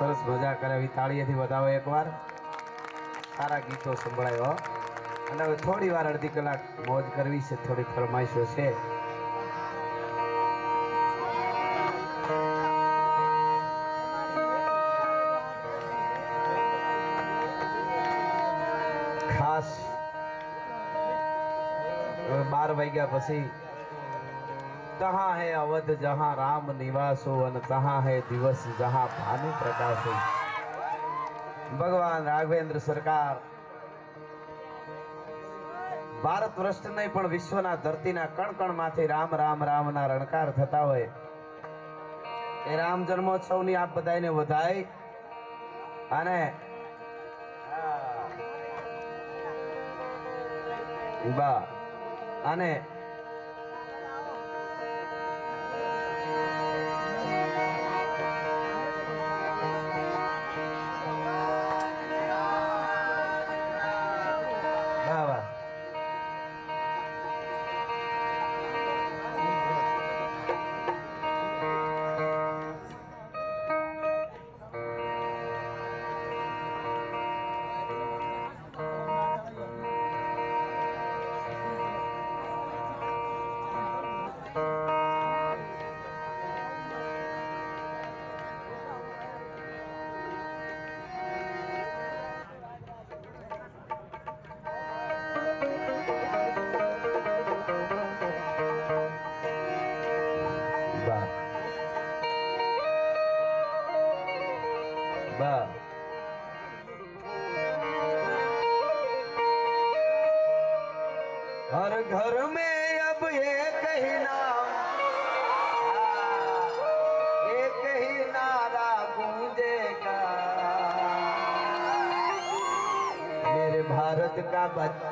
સરસ મજા કરાવી તાળીએથી વધાવો એકવાર. સારા ગીતો સંભળાયો અને હવે થોડી વાર અડધી કલાક મોજ કરવી છે, થોડી ફરમાઈશો છે. ખાસ બાર વાગ્યા પછી તહાં હે અવધ જહાં રામ નિવાસો અને તહાં હે દિવસ જહાં ભાનુ પ્રકાશો ભગવાન રાઘવેન્દ્ર સરકાર ભારત વર્ષ નહીં પણ વિશ્વના ધરતીના કણ કણમાંથી રામ રામ રામના રણકાર થતા હોય। એ રામ જન્મોત્સવની આપ બધાને વધાય, અને અને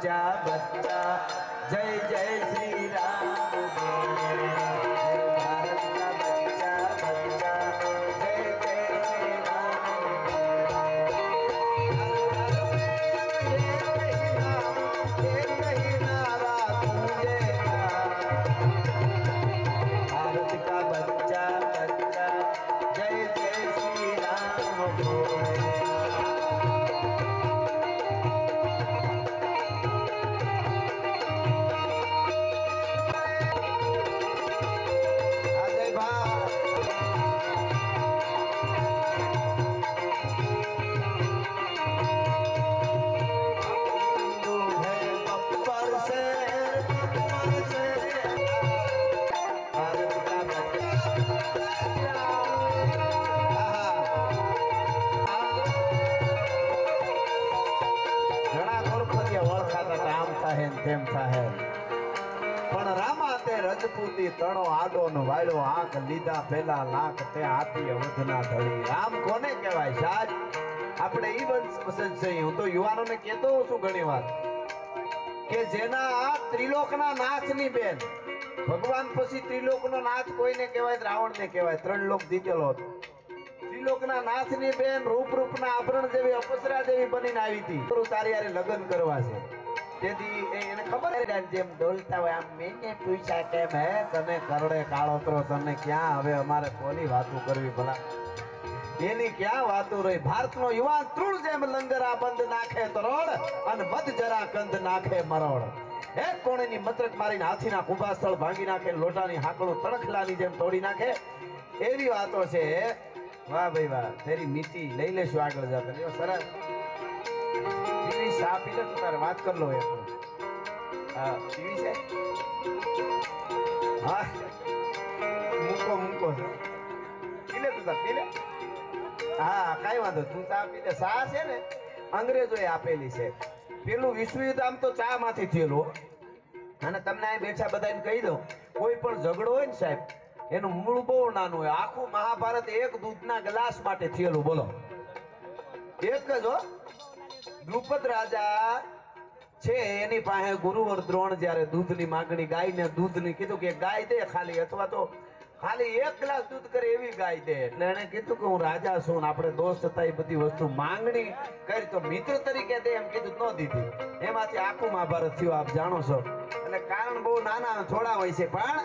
का રજપૂતી તણો આડો નો વાળો આંખ લીધા પેલા લાખ તે હાથી અવધના ધળી રામ કોને કહેવાય સાજ આપણે ઈ વંશ વંશજ છે, હું તો યુવાનોને કહેતો હોઉં છું ઘણી વાર, કે જેના ત્રિલોકના નાથની બેન. ભગવાન પછી ત્રિલોકનો નાથ કોઈને કહેવાય? રાવણને કહેવાય. ત્રણ લોક જીતેલો હતો. ત્રિલોકના નાથની બેન રૂપ રૂપના આભરણ જેવી અપસરા જેવી બનીને આવી હતી. તારી હારે લગ્ન કરવા છે. તેથી એને ખબર જેમ ડોલતા હોય આમ મેને પૂછ્યા કેમ હે તને કરડે કાળોતરો તને ક્યાં હવે અમારે કોની વાતો કરવી ભલા? એની ક્યાં વાતો રહી? ભારતનો યુવાન તૃણ જેમ લંગરા બંધ નાખે તરોડ અને બધ જરા કંધ નાખે મરોડ. એક કોણેની મતરક મારીને હાથીના કુંભા સ્થળ ભાંગી નાખે, લોટાની હાકડું તણખલાની જેમ તોડી નાખે. એવી વાતો છે. વાહ ભાઈ વાહ, તેરી મીઠી લઈ લેશું આગળ જતા. સરસ. સા પી લે તો તારે વાત કરી લો એક હા છે? હા. મૂકો મૂકો. પી લે તું તાર, પી લે. હા, કાંઈ વાંધો તું ચા પી લે. ચા છે ને, અંગ્રેજોએ આપેલી છે. પેલું વિશ્વ યુદ્ધ આમ તો ચા માંથી થયેલું અને તમને અહીં બેઠા બધાને કહી દઉં, કોઈ પણ ઝઘડો હોય ને સાહેબ, એનું મૂળ બહુ નાનું હોય. આખું મહાભારત એક દૂધના ગ્લાસ માટે થયેલું, બોલો. એક જ હો. દ્રુપદ રાજા છે, એની પાસે ગુરુવર દ્રોણ જ્યારે દૂધની માગણી ગાયને દૂધની કીધું કે ગાય દે ખાલી, અથવા તો ખાલી એક ગ્લાસ દૂધ કરે એવી ગાય દે. એટલે એને કીધું કે હું રાજા છું આપણે દોસ્ત હતા એ બધી વસ્તુ માંગણી કરી તો મિત્ર તરીકે દે એમ કીધું ન દીધી. એમાંથી આખું મહાભારત થયું, આપ જાણો છો. એટલે કારણ બહુ નાના થોડા હોય છે, પણ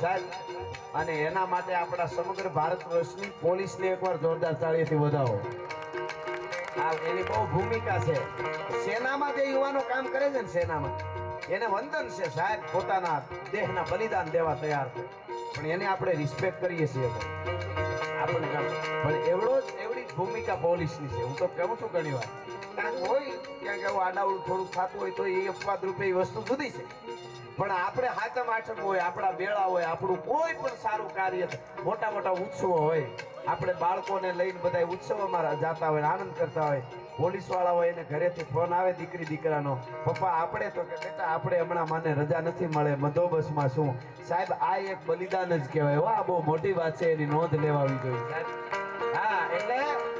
સાહેબ અને એના માટે આપણા સમગ્ર ભારત વર્ષની પોલીસને એકવાર જોરદાર તાળીથી વધાવો. આ એની બહુ ભૂમિકા છે. સેનામાં જે યુવાનો કામ કરે છે ને સેનામાં, એને વંદન છે સાહેબ, પોતાના દેહના બલિદાન દેવા તૈયાર છે. પણ એને આપણે રિસ્પેક્ટ કરીએ છીએ આપણને પણ એવડો જ, એવડી ભૂમિકા પોલીસની છે. હું તો કહું છું ઘણી વાર. કારણ હોય, ક્યાંક એવું આડાવડું થોડું થતું હોય તો એ અપવાદ રૂપે એ વસ્તુ જુદી છે. પણ આપણે હાથમ આઠમ હોય, આપણા મેળા હોય, આપણું કોઈ પણ સારું કાર્ય, મોટા મોટા ઉત્સવો હોય, આપણે બાળકોને લઈને બધા ઉત્સવોમાં જતા હોય, આનંદ કરતા હોય, પોલીસવાળા હોય એને ઘરેથી ફોન આવે દીકરી, દીકરાનો, પપ્પા, આપણે તો કે બેટા, આપણે હમણાં મને રજા નથી મળે, મધોબસમાં શું? સાહેબ, આ એક બલિદાન જ કહેવાય. હો આ બહુ મોટી વાત છે, એની નોંધ લેવાવી જોઈએ સાહેબ હા, એટલે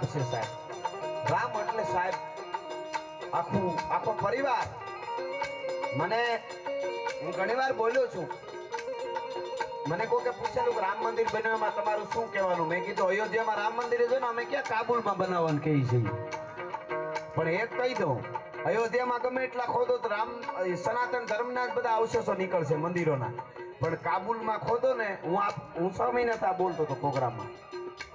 પ્રતાપ છે સાહેબ. રામ એટલે સાહેબ, આખું, આખો પરિવાર. મને, હું ઘણીવાર બોલ્યો છું. મને કોકે પૂછેલું કે રામ મંદિર બનાવવામાં તમારું શું કહેવાનું? મેં કીધું, અયોધ્યામાં રામ મંદિર છે ને, અમે ક્યાં કાબુલમાં બનાવવાનું કહીએ છીએ? પણ એક કહી દઉં, અયોધ્યામાં ગમે એટલા ખોદો તો રામ સનાતન ધર્મના જ બધા અવશેષો નીકળશે મંદિરોના. પણ કાબુલમાં ખોદો ને, હું આ હું છ મહિના બોલતો હતો પ્રોગ્રામમાં.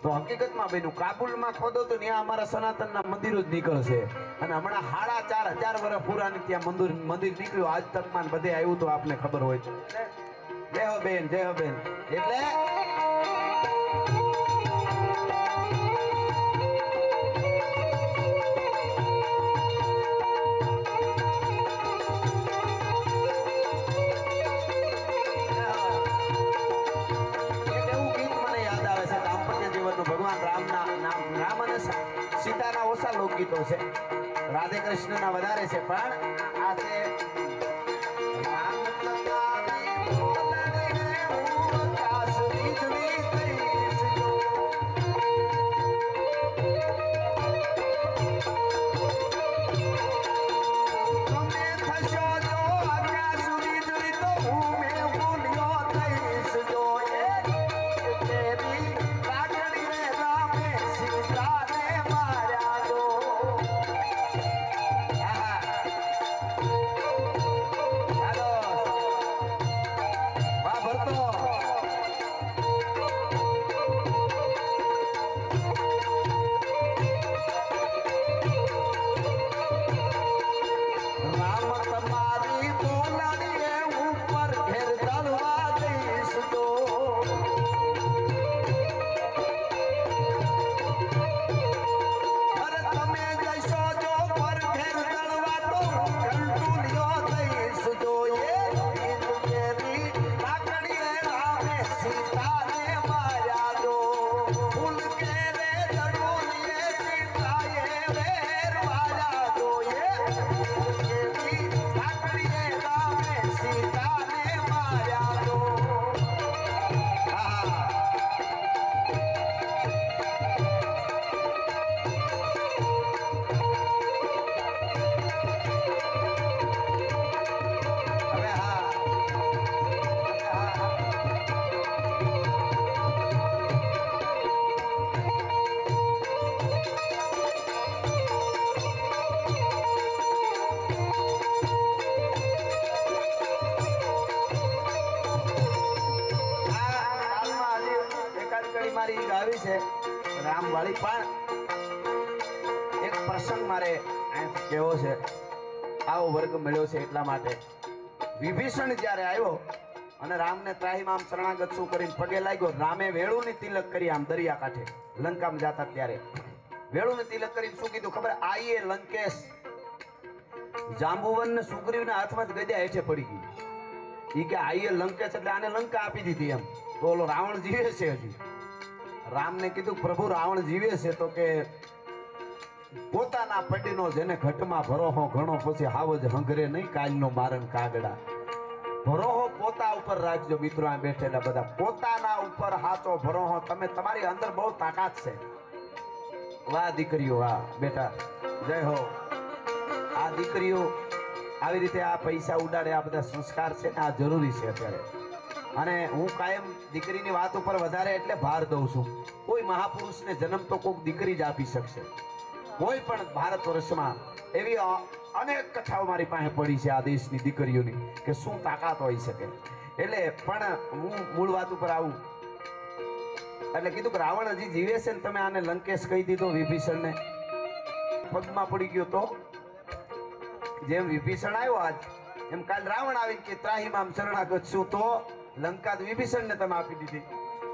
તો હકીકતમાં બેનું કાબુલમાં ખોદો તો ત્યાં અમારા સનાતનના મંદિરો જ નીકળશે. અને હમણાં સાડા ચાર હજાર વર્ષ પુરાની ત્યાં મંદિર મંદિર નીકળ્યું. આજ તકમાં બધે આવ્યું તો આપને ખબર હોય. છે જય હો બેન, જય હો બેન. એટલે લોકગીતો છે. રાધે કૃષ્ણના વધારે છે પણ આ છે છે. રામવાળી પણ એક પ્રસંગ મારે કહેવો છે, આવો વર્ગ મળ્યો છે એટલા માટે. વિભીષણ જ્યારે આવ્યો અને રામને ત્રાહીમ આમ શરણાગત શું કરીને પગે લાગ્યો, રામે વેળુની તિલક કરી આમ દરિયા કાંઠે, લંકામાં જતા ત્યારે. વેળુની તિલક કરીને શું કીધું ખબર? આઈએ લંકેશ. જાંબુવન ને સુગ્રીવના હાથમાં જ ગજા હેઠે પડી ગઈ. એ કે આઈએ લંકેશ એટલે આને લંકા આપી દીધી એમ. તો ઓલો રાવણ જીવે છે હજી. રામને કીધું, પ્રભુ, રાવણ જીવે છે તો કે પોતાના પટીનો જેને ઘટમાં ભરોહો ઘણો પછી હાવજ હંગરે નહીં કાલનો મારણ કાગડા. ભરોહો પોતા ઉપર રાખજો મિત્રો, આ બેઠેલા બધા. પોતાના ઉપર હાચો ભરોહો. તમે તમારી અંદર બહુ તાકાત છે. વાહ, દીકરીઓ, વાહ, બેટા, જય હો. આ દીકરીઓ આવી રીતે આ પૈસા ઉડાડે, આ બધા સંસ્કાર છે ને, આ જરૂરી છે અત્યારે. અને હું કાયમ દીકરીની વાત ઉપર વધારે એટલે ભાર દઉં છું. કોઈ મહાપુરુષને જન્મ તો કોઈક દીકરી જ આપી શકશે. કોઈ પણ ભારત વર્ષમાં એવી અનેક કથાઓ મારી પાસે પડી છે આ દેશની દીકરીઓની કે શું તાકાત હોઈ શકે. એટલે પણ હું મૂળ વાત ઉપર આવું. એટલે કીધું કે રાવણ હજી જીવે છે ને તમે આને લંકેશ કહી દીધો વિભીષણને. પગમાં પડી ગયો તો? જેમ વિભીષણ આવ્યો આજ, એમ કાલ રાવણ આવી કે ત્રાહીમામ શરણાગત છું તો? લંકા વિભીષણ વિભીષણને તમે આપી દીધી.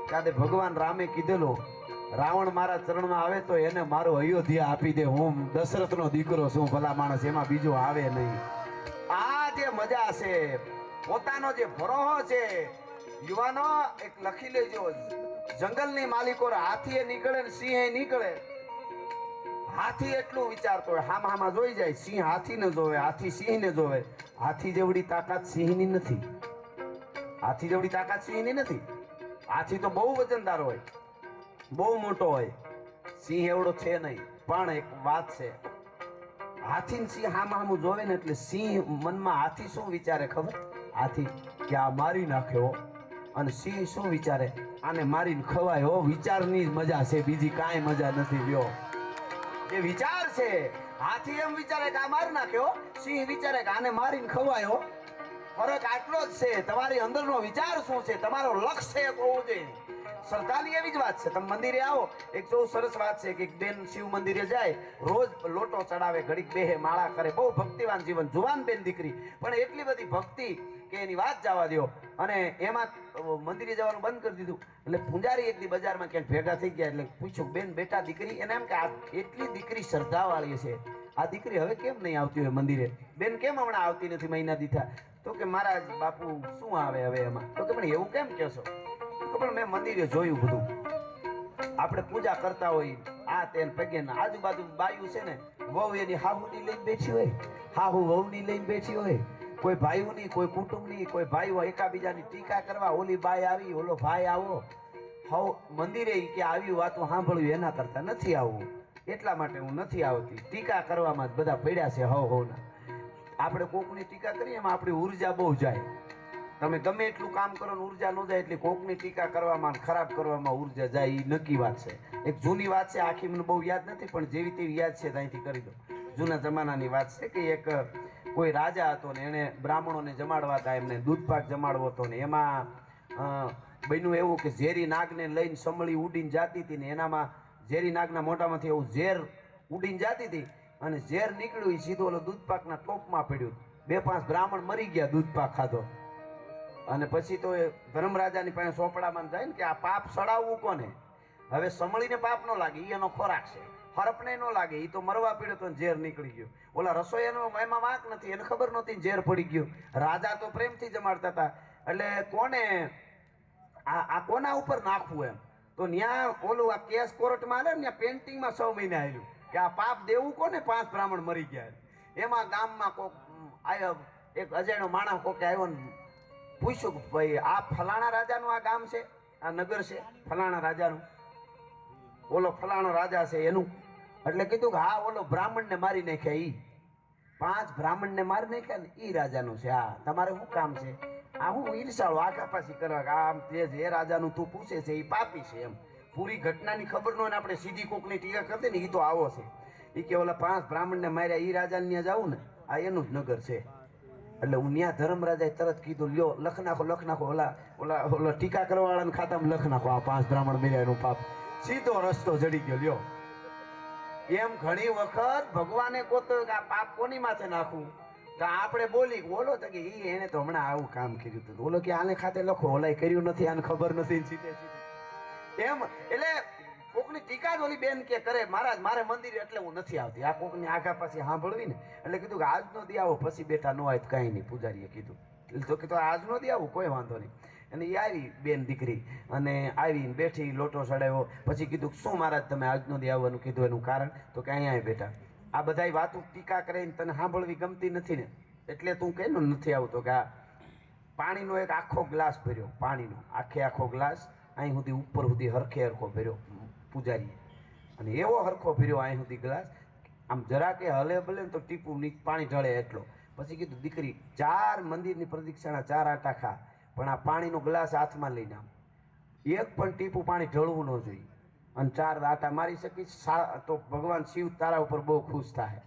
ત્યારે ભગવાન રામે કીધેલો, રાવણ મારા ચરણમાં આવે તો એને મારો અયોધ્યા આપી દે. હું દશરથનો દીકરો છું, ભલા માણસ, એમાં બીજો આવે નહીં. આ જે મજા છે, પોતાનો જે ભરોહો છે, યુવાનો, એક લખી લેજો, જંગલની માલિકો હાથીએ નીકળે ને સિંહે નીકળે. હાથી એટલું વિચારતો હોય, હામ હામાં જોઈ જાય, સિંહ હાથીને જોવે, હાથી સિંહને જોવે. હાથી જેવડી તાકાત સિંહની નથી. હાથી જેવડી તાકાત સિંહની નથી. હાથી તો બહુ વજનદાર હોય, બહુ મોટો હોય. સિંહ એવડો છે નહીં, પણ એક વાત છે. હાથી ને સિંહ હામ હામું જોવે ને એટલે સિંહ મનમાં હાથી શું વિચારે ખબર? હાથી કે આ મારી નાખ્યો અને સિંહ શું વિચારે? આને મારીને ખવાયો વિચારની મજા છે, બીજી કાંઈ મજા નથી લ્યો એ વિચાર છે. હાથી એમ વિચારે કે આ મારી નાખ્યો સિંહ વિચારે કે આને મારીને ખવાયો ફરક આટલો જ છે. તમારી અંદરનો વિચાર શું છે? તમારો લક્ષ્ય એક હોવું જોઈએ. શ્રદ્ધાની એવી જ વાત છે. તમે મંદિરે આવો. એક બહુ સરસ વાત છે કે બેન શિવ મંદિરે જાય. રોજ લોટો ચડાવે, ઘડીક બેહે, માળા કરે. બહુ ભક્તિવાન જીવન. જુવાન બેન દીકરી. પણ એટલી બધી ભક્તિ કે એની વાત જવા દ્યો. અને એમાં મંદિરે જવાનું બંધ કરી દીધું. એટલે પૂંજારી એક દી બજારમાં ક્યાંક ભેગા થઈ ગયા એટલે પૂછ્યું, બેન, બેટા, દીકરી? એને એમ કે, આ એટલી દીકરી શ્રદ્ધાવાળી છે. આ દીકરી હવે કેમ નહીં આવતી હોય મંદિરે? બેન કેમ હમણાં આવતી નથી મહિના દીથા તો કે મારા બાપુ, શું આવે હવે એમાં? તો કે પણ એવું કેમ કહેશો તો પણ મેં મંદિરે જોયું બધું. આપણે પૂજા કરતા હોય, આ તેલ પગે આજુબાજુ બાયું છે ને, વહુ એની હાહુની લઈને બેઠી હોય, હાહુ વહુની લઈને બેઠી હોય, કોઈ ભાઈઓની, કોઈ કુટુંબની, કોઈ ભાઈઓ એકાબીજાની ટીકા કરવા, ઓલી બાઈ આવી, ઓલો ભાઈ આવો. હવ, મંદિરે કે આવી વાતો સાંભળ્યું એના કરતા નથી આવવું એટલા માટે હું નથી આવતી. ટીકા કરવામાં જ બધા પડ્યા છે હવ હવના આપણે કોકની ટીકા કરીએ એમાં આપણી ઊર્જા બહુ જાય. તમે ગમે એટલું કામ કરો ને ઊર્જા ન જાય એટલે કોકની ટીકા કરવામાં ખરાબ કરવામાં ઊર્જા જાય એ નક્કી વાત છે. એક જૂની વાત છે, આખી મને બહુ યાદ નથી, પણ જેવી તેવી યાદ છે ત્યાંથી કરી દો જૂના જમાનાની વાત છે કે એક કોઈ રાજા હતો ને એણે બ્રાહ્મણોને જમાડવા હતા, એમને દૂધપાક જમાડવો હતો ને એમાં બન્યું એવું કે ઝેરી નાગને લઈને સમળી ઉડીને જાતી હતી ને એનામાં ઝેરી નાગના મોઢામાંથી એવું ઝેર ઉડીને જાતી હતી. અને ઝેર નીકળ્યું એ સીધો ઓલો દૂધપાકના ટોપમાં પડ્યું. બે પાંચ બ્રાહ્મણ મરી ગયા દૂધપાક ખાધો. અને પછી તો એ ધર્મરાજાની પાસે સોપડામાં જાય ને કે આ પાપ સડાવવું કોને? હવે સમળીને પાપ ન લાગે એ એનો ખોરાક છે. હરપને ન લાગે એ તો મરવા પીડ્યો તો ઝેર નીકળી ગયો. ઓલા રસોઈયાનો એમાં વાંક નથી, એને ખબર નહોતી ઝેર પડી ગયું. રાજા તો પ્રેમથી જમાડતા હતા. એટલે કોને આ આ કોના ઉપર નાખવું એમ? તો ન્યા ઓલું આ કેસ કોર્ટમાં આવે ને ત્યાં પેન્ટિંગમાં છ મહિને આવ્યું કે આ પાપ દેવું કોને? પાંચ બ્રાહ્મણ મરી ગયા એમાં ગામમાં કોક આવ્યો એક અજાણ્યો માણસ કોકે આવ્યો ને પૂછ્યું કે ભાઈ, આ ફલાણા રાજાનું આ ગામ છે? આ નગર છે? ફલાણા રાજાનું? ઓલો ફલાણો રાજા છે એનું? એટલે કીધું કે હા, ઓલો બ્રાહ્મણને મારી નાખ્યા ઈ. પાંચ બ્રાહ્મણને મારી નાખ્યા ને ઈ રાજાનું છે. હા, તમારે શું કામ છે? આ હું ઈર્ષાળો આઘાપાછી કરવા કે આમ તે જે રાજાનું તું પૂછે છે એ પાપી છે એમ. પૂરી ઘટનાની ખબર ન હોય આપણે સીધી કોકની ટીકા કરતી ને એ તો આવો છે. એ કે ઓલા પાંચ બ્રાહ્મણને માર્યા, ઈ રાજાને ત્યાં જાવું ને, આ એનું જ નગર છે. એટલે હું ત્યાં ધર્મરાજાએ તરત કીધું, લ્યો, લખ નાખો લખ નાખો, ઓલા ઓલા ઓલા ટીકા કરવાવાળાના ખાતામાં લખ નાખો, આ પાંચ બ્રાહ્મણ મિલ્યાનું પાપ. સીધો રસ્તો જડી ગયો, લ્યો. એમ ઘણી વખત ભગવાને કોતો કે આ પાપ કોની માથે નાખું તો આપણે બોલી, બોલો તો કે એને તો હમણાં આવું કામ કર્યું હતું. બોલો કે આને ખાતે લખો ઓલાય કર્યું નથી, આને ખબર નથી સીધે સીધી. એમ, એટલે કોકની ટીકા જ ઓલી બેન કે કરે મહારાજ મારે મંદિર એટલે હું નથી આવતી. આ કોકની આગા પાછી સાંભળવી ને એટલે કીધું કે આજનો દી આવો, પછી બેઠા ન આવે કાંઈ નહીં, પૂજારીએ કીધું. તો કીધું આજનો દી આવું, કોઈ વાંધો નહીં. અને એ આવી બેન દીકરી, અને આવીને બેઠી, લોટો ચડાવ્યો, પછી કીધું શું મહારાજ તમે આજનો દી આવવાનું કીધું એનું કારણ? તો કે અહીંયા બેઠા. આ બધાય વાતો ટીકા કરીને તને સાંભળવી ગમતી નથી ને? એટલે તું કહે નથી આવતો કે આ પાણીનો એક આખો ગ્લાસ ભર્યો, પાણીનો, આખે આખો ગ્લાસ અહીં સુધી ઉપર સુધી હરખે હરખો ભર્યો પૂજારીએ. અને એવો હરખો ભર્યો અહીં સુધી ગ્લાસ આમ જરા કે હલે ભલે તો ટીપું નીચ પાણી ઢળે એટલો. પછી કીધું, દીકરી, ચાર મંદિરની પ્રદક્ષિણા, ચાર આટા ખા, પણ આ પાણીનો ગ્લાસ હાથમાં લઈને આમ. એક પણ ટીપું પાણી ઢળવું ન જોઈએ. અને ચાર આટા મારી શકીશ તો ભગવાન શિવ તારા ઉપર બહુ ખુશ થાય.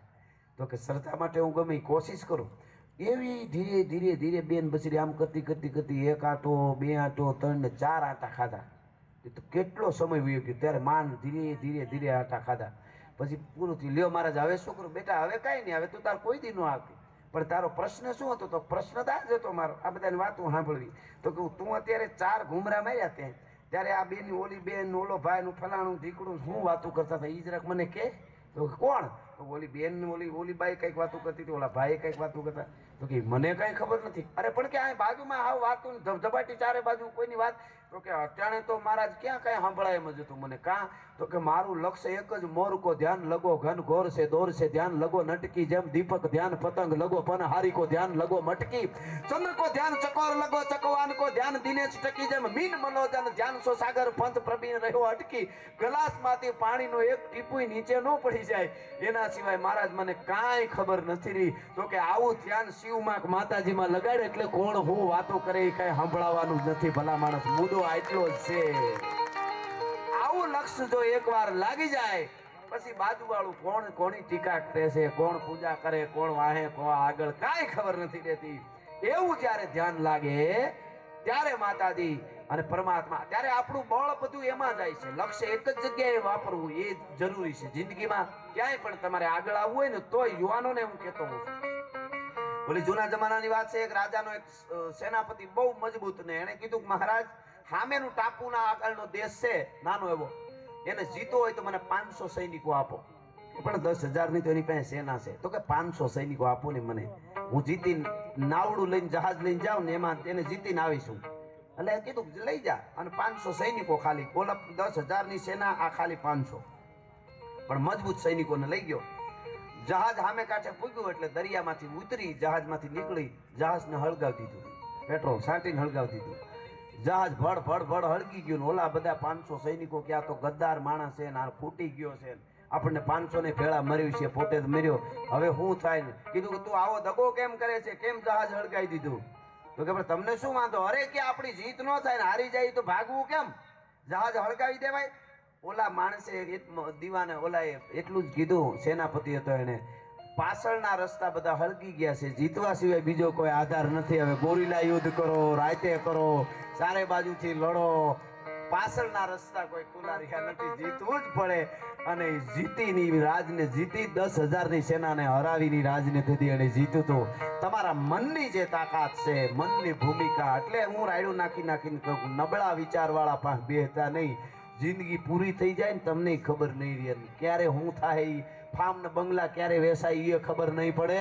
તો કે, શ્રદ્ધા માટે હું ગમે કોશિશ કરું. એવી ધીરે ધીરે ધીરે બેન બસરી આમ કરતી કરતી કરતી એક આંટો, બે આંટો, ત્રણ ને ચાર આંટા ખાધા. એ તો કેટલો સમય વયો ગયો. ત્યારે માન ધીરે ધીરે ધીરે આંટા ખાધા. પછી પૂરું થયું. લ્યો મહારાજ, હવે શું બેટા, હવે કાંઈ નહીં. હવે તું તાર કોઈ દી ન આપી પણ તારો પ્રશ્ન શું હતો? તો પ્રશ્ન તો જ હતો મારો. આ બધાની વાતો સાંભળવી. તો કે તું અત્યારે ચાર ઘુમરા માર્યા તે ત્યારે આ બેની ઓલી બેન, ઓલો ભાઈનું ફલાણું ઢીકડું શું વાતો કરતા હતા? એ જરાક મને કે. તો કોણ? તો ઓલી બેન ઓલી ઓલી બાઈ કંઈક વાતો કરતી હતી, ઓલા ભાઈ કંઈક વાતો કરતા. તો કે મને કઈ ખબર નથી. અરે પણ કે આ બાજુમાં આવ વાતું ધબધબાટી ચારે બાજુ કોઈની વાત? તો કે અટાણે તો મહારાજ ક્યાં કઈ સાંભળાય એમ જ હતું મને. કાં? તો કે મારું લક્ષ્ય એક જ મોરકો ધ્યાન લગો, ઘન ઘોર છે, દોર છે, ધ્યાન લગો, નટકી જેમ દીપક ધ્યાન પતંગ લગો, પન હારી કો ધ્યાન લગો, મટકી. ચંદ્ર કો ધ્યાન, ચકોર લગો ચકવાન કો ધ્યાન, દિનેશ ટકી જેમ મીન મનોજન ધ્યાન, સો સાગર પંથ પ્રવીણ રહ્યો અટકી. ગ્લાસમાંથી પાણીનો એક ટીપુય નીચે ન પડી જાય. એના સિવાય મહારાજ મને કાંઈ ખબર નથી રહી. તો કે આવું ધ્યાન શિવમાં કે માતાજીમાં લગાડે એટલે કોણ હું વાતો કરે એ કઈ સંભળાવવાનું જ નથી ભલા માણસ. મુદ્દો આટલો જ છે. આવું લક્ષ જો એકવાર લાગી જાય, પછી બાજુવાળું કોણ કોની ટીકા કરે છે કોણ પૂજા કરે, કોણ વાહે, કોણ આગળ કાંઈ ખબર નથી રહેતી. એવું જ્યારે ધ્યાન લાગે, ત્યારે માતાજી અને પરમાત્મા, ત્યારે આપણું બળ બધું એમાં જાય છે. લક્ષ્ય એક જ જગ્યાએ વાપરવું એ જરૂરી છે. જિંદગીમાં ક્યાંય પણ તમારે આગળ આવવું હોય ને, તોય યુવાનોને હું કહેતો હોઉં છું. ઓલી જૂના જમાનાની વાત છે, એક રાજાનો એક સેનાપતિ બહુ મજબૂત ને એને કીધું કે મહારાજ, સામેનું ટાપુના આગળનો દેશ છે, નાનો એવો. એને જીતો હોય તો મને પાંચસો સૈનિકો આપો. પણ દસ હજારની તો એની પાસે સેના છે. તો કે પાંચસો સૈનિકો આપો ને મને. હું જીતી નાવડું લઈને જહાજ લઈને જાઉં ને એમાં એને જીતીને આવીશું. એટલે કીધું લઈ જા, અને પાંચસો સૈનિકો ખાલી. કોલપ દસ હજારની સેના, આ ખાલી પાંચસો. પણ મજબૂત સૈનિકોને લઈ ગયો. જહાજ સામે કાંઠે પૂગ્યું એટલે દરિયામાંથી ઉતરી જહાજમાંથી નીકળી જહાજને હળગાવી દીધું. પેટ્રોલ છાંટીને હળગાવી દીધું. જહાજ ભડ ભડ ભડ હળગી ગયું ને ઓલા બધા પાંચસો સૈનિકો ક્યાં તો ગદ્દાર માણસ છે ને આ ફૂટી ગયો છે આપણને પાંચસો ને ભેળા મર્યું છે, પોતે જ મર્યો. હવે શું થાય કીધું કે તું આવો દગો કેમ કરે છે? કેમ જહાજ હળગાવી દીધું? તો કે તમને શું વાંધો? અરે કે આપણી જીત ન થાય ને, હારી જાય તો ભાગવું કેમ? જહાજ હળગાવી દેવાય. ઓલા માણસે દીવાને ઓલા એટલું જ કીધું સેનાપતિ હતો એને, પાછળના રસ્તા બધા હળગી ગયા છે, જીતવા સિવાય બીજો કોઈ આધાર નથી. હવે ગોરીલા યુદ્ધ કરો, રાતે કરો, ચારે બાજુથી લડો. પાછળના રસ્તા કોઈ ખુલ્લા રહ્યા નથી, જીતવું જ પડે. અને જીતીની રાજને જીતી દસ હજારની સેનાને હરાવીની રાજને દીધી અને જીત્યું તો તમારા મનની જે તાકાત છે, મનની ભૂમિકા, એટલે હું રાયડું નાખી નાખીને નબળા વિચારવાળા પાસે બેહતા નહીં. જિંદગી પૂરી થઈ જાય ને તમને ખબર નહીં રહે ક્યારે હું થાય એ ફાર્મ ને બંગલા ક્યારે વેસાય એ ખબર નહીં પડે.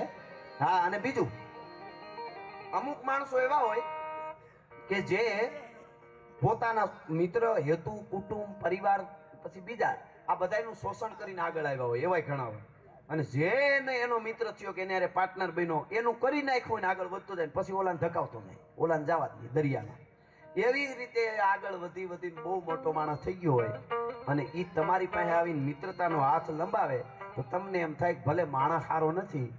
હા, અને બીજું, અમુક માણસો એવા હોય કે જે પોતાના મિત્ર, હેતુ, કુટુંબ, પરિવાર, પછી બીજા, આ બધાયનું શોષણ કરીને આગળ આવ્યા હોય, એવાય ઘણા હોય. અને જેને એનો મિત્ર થયો કે એને પાર્ટનર બન્યો, એનું કરી નાખ્યું ને આગળ વધતો જાય પછી ઓલાને ધકાવતો નહીં. ઓલાને જવા દે દરિયામાં. એવી રીતે આગળ વધી વધીને બહુ મોટો માણસ થઈ ગયો હોય અને એ તમારી પાસે આવીને મિત્રતાનો હાથ લંબાવે, તો તમને એમ થાય કે ભલે માણસ સારો નથી,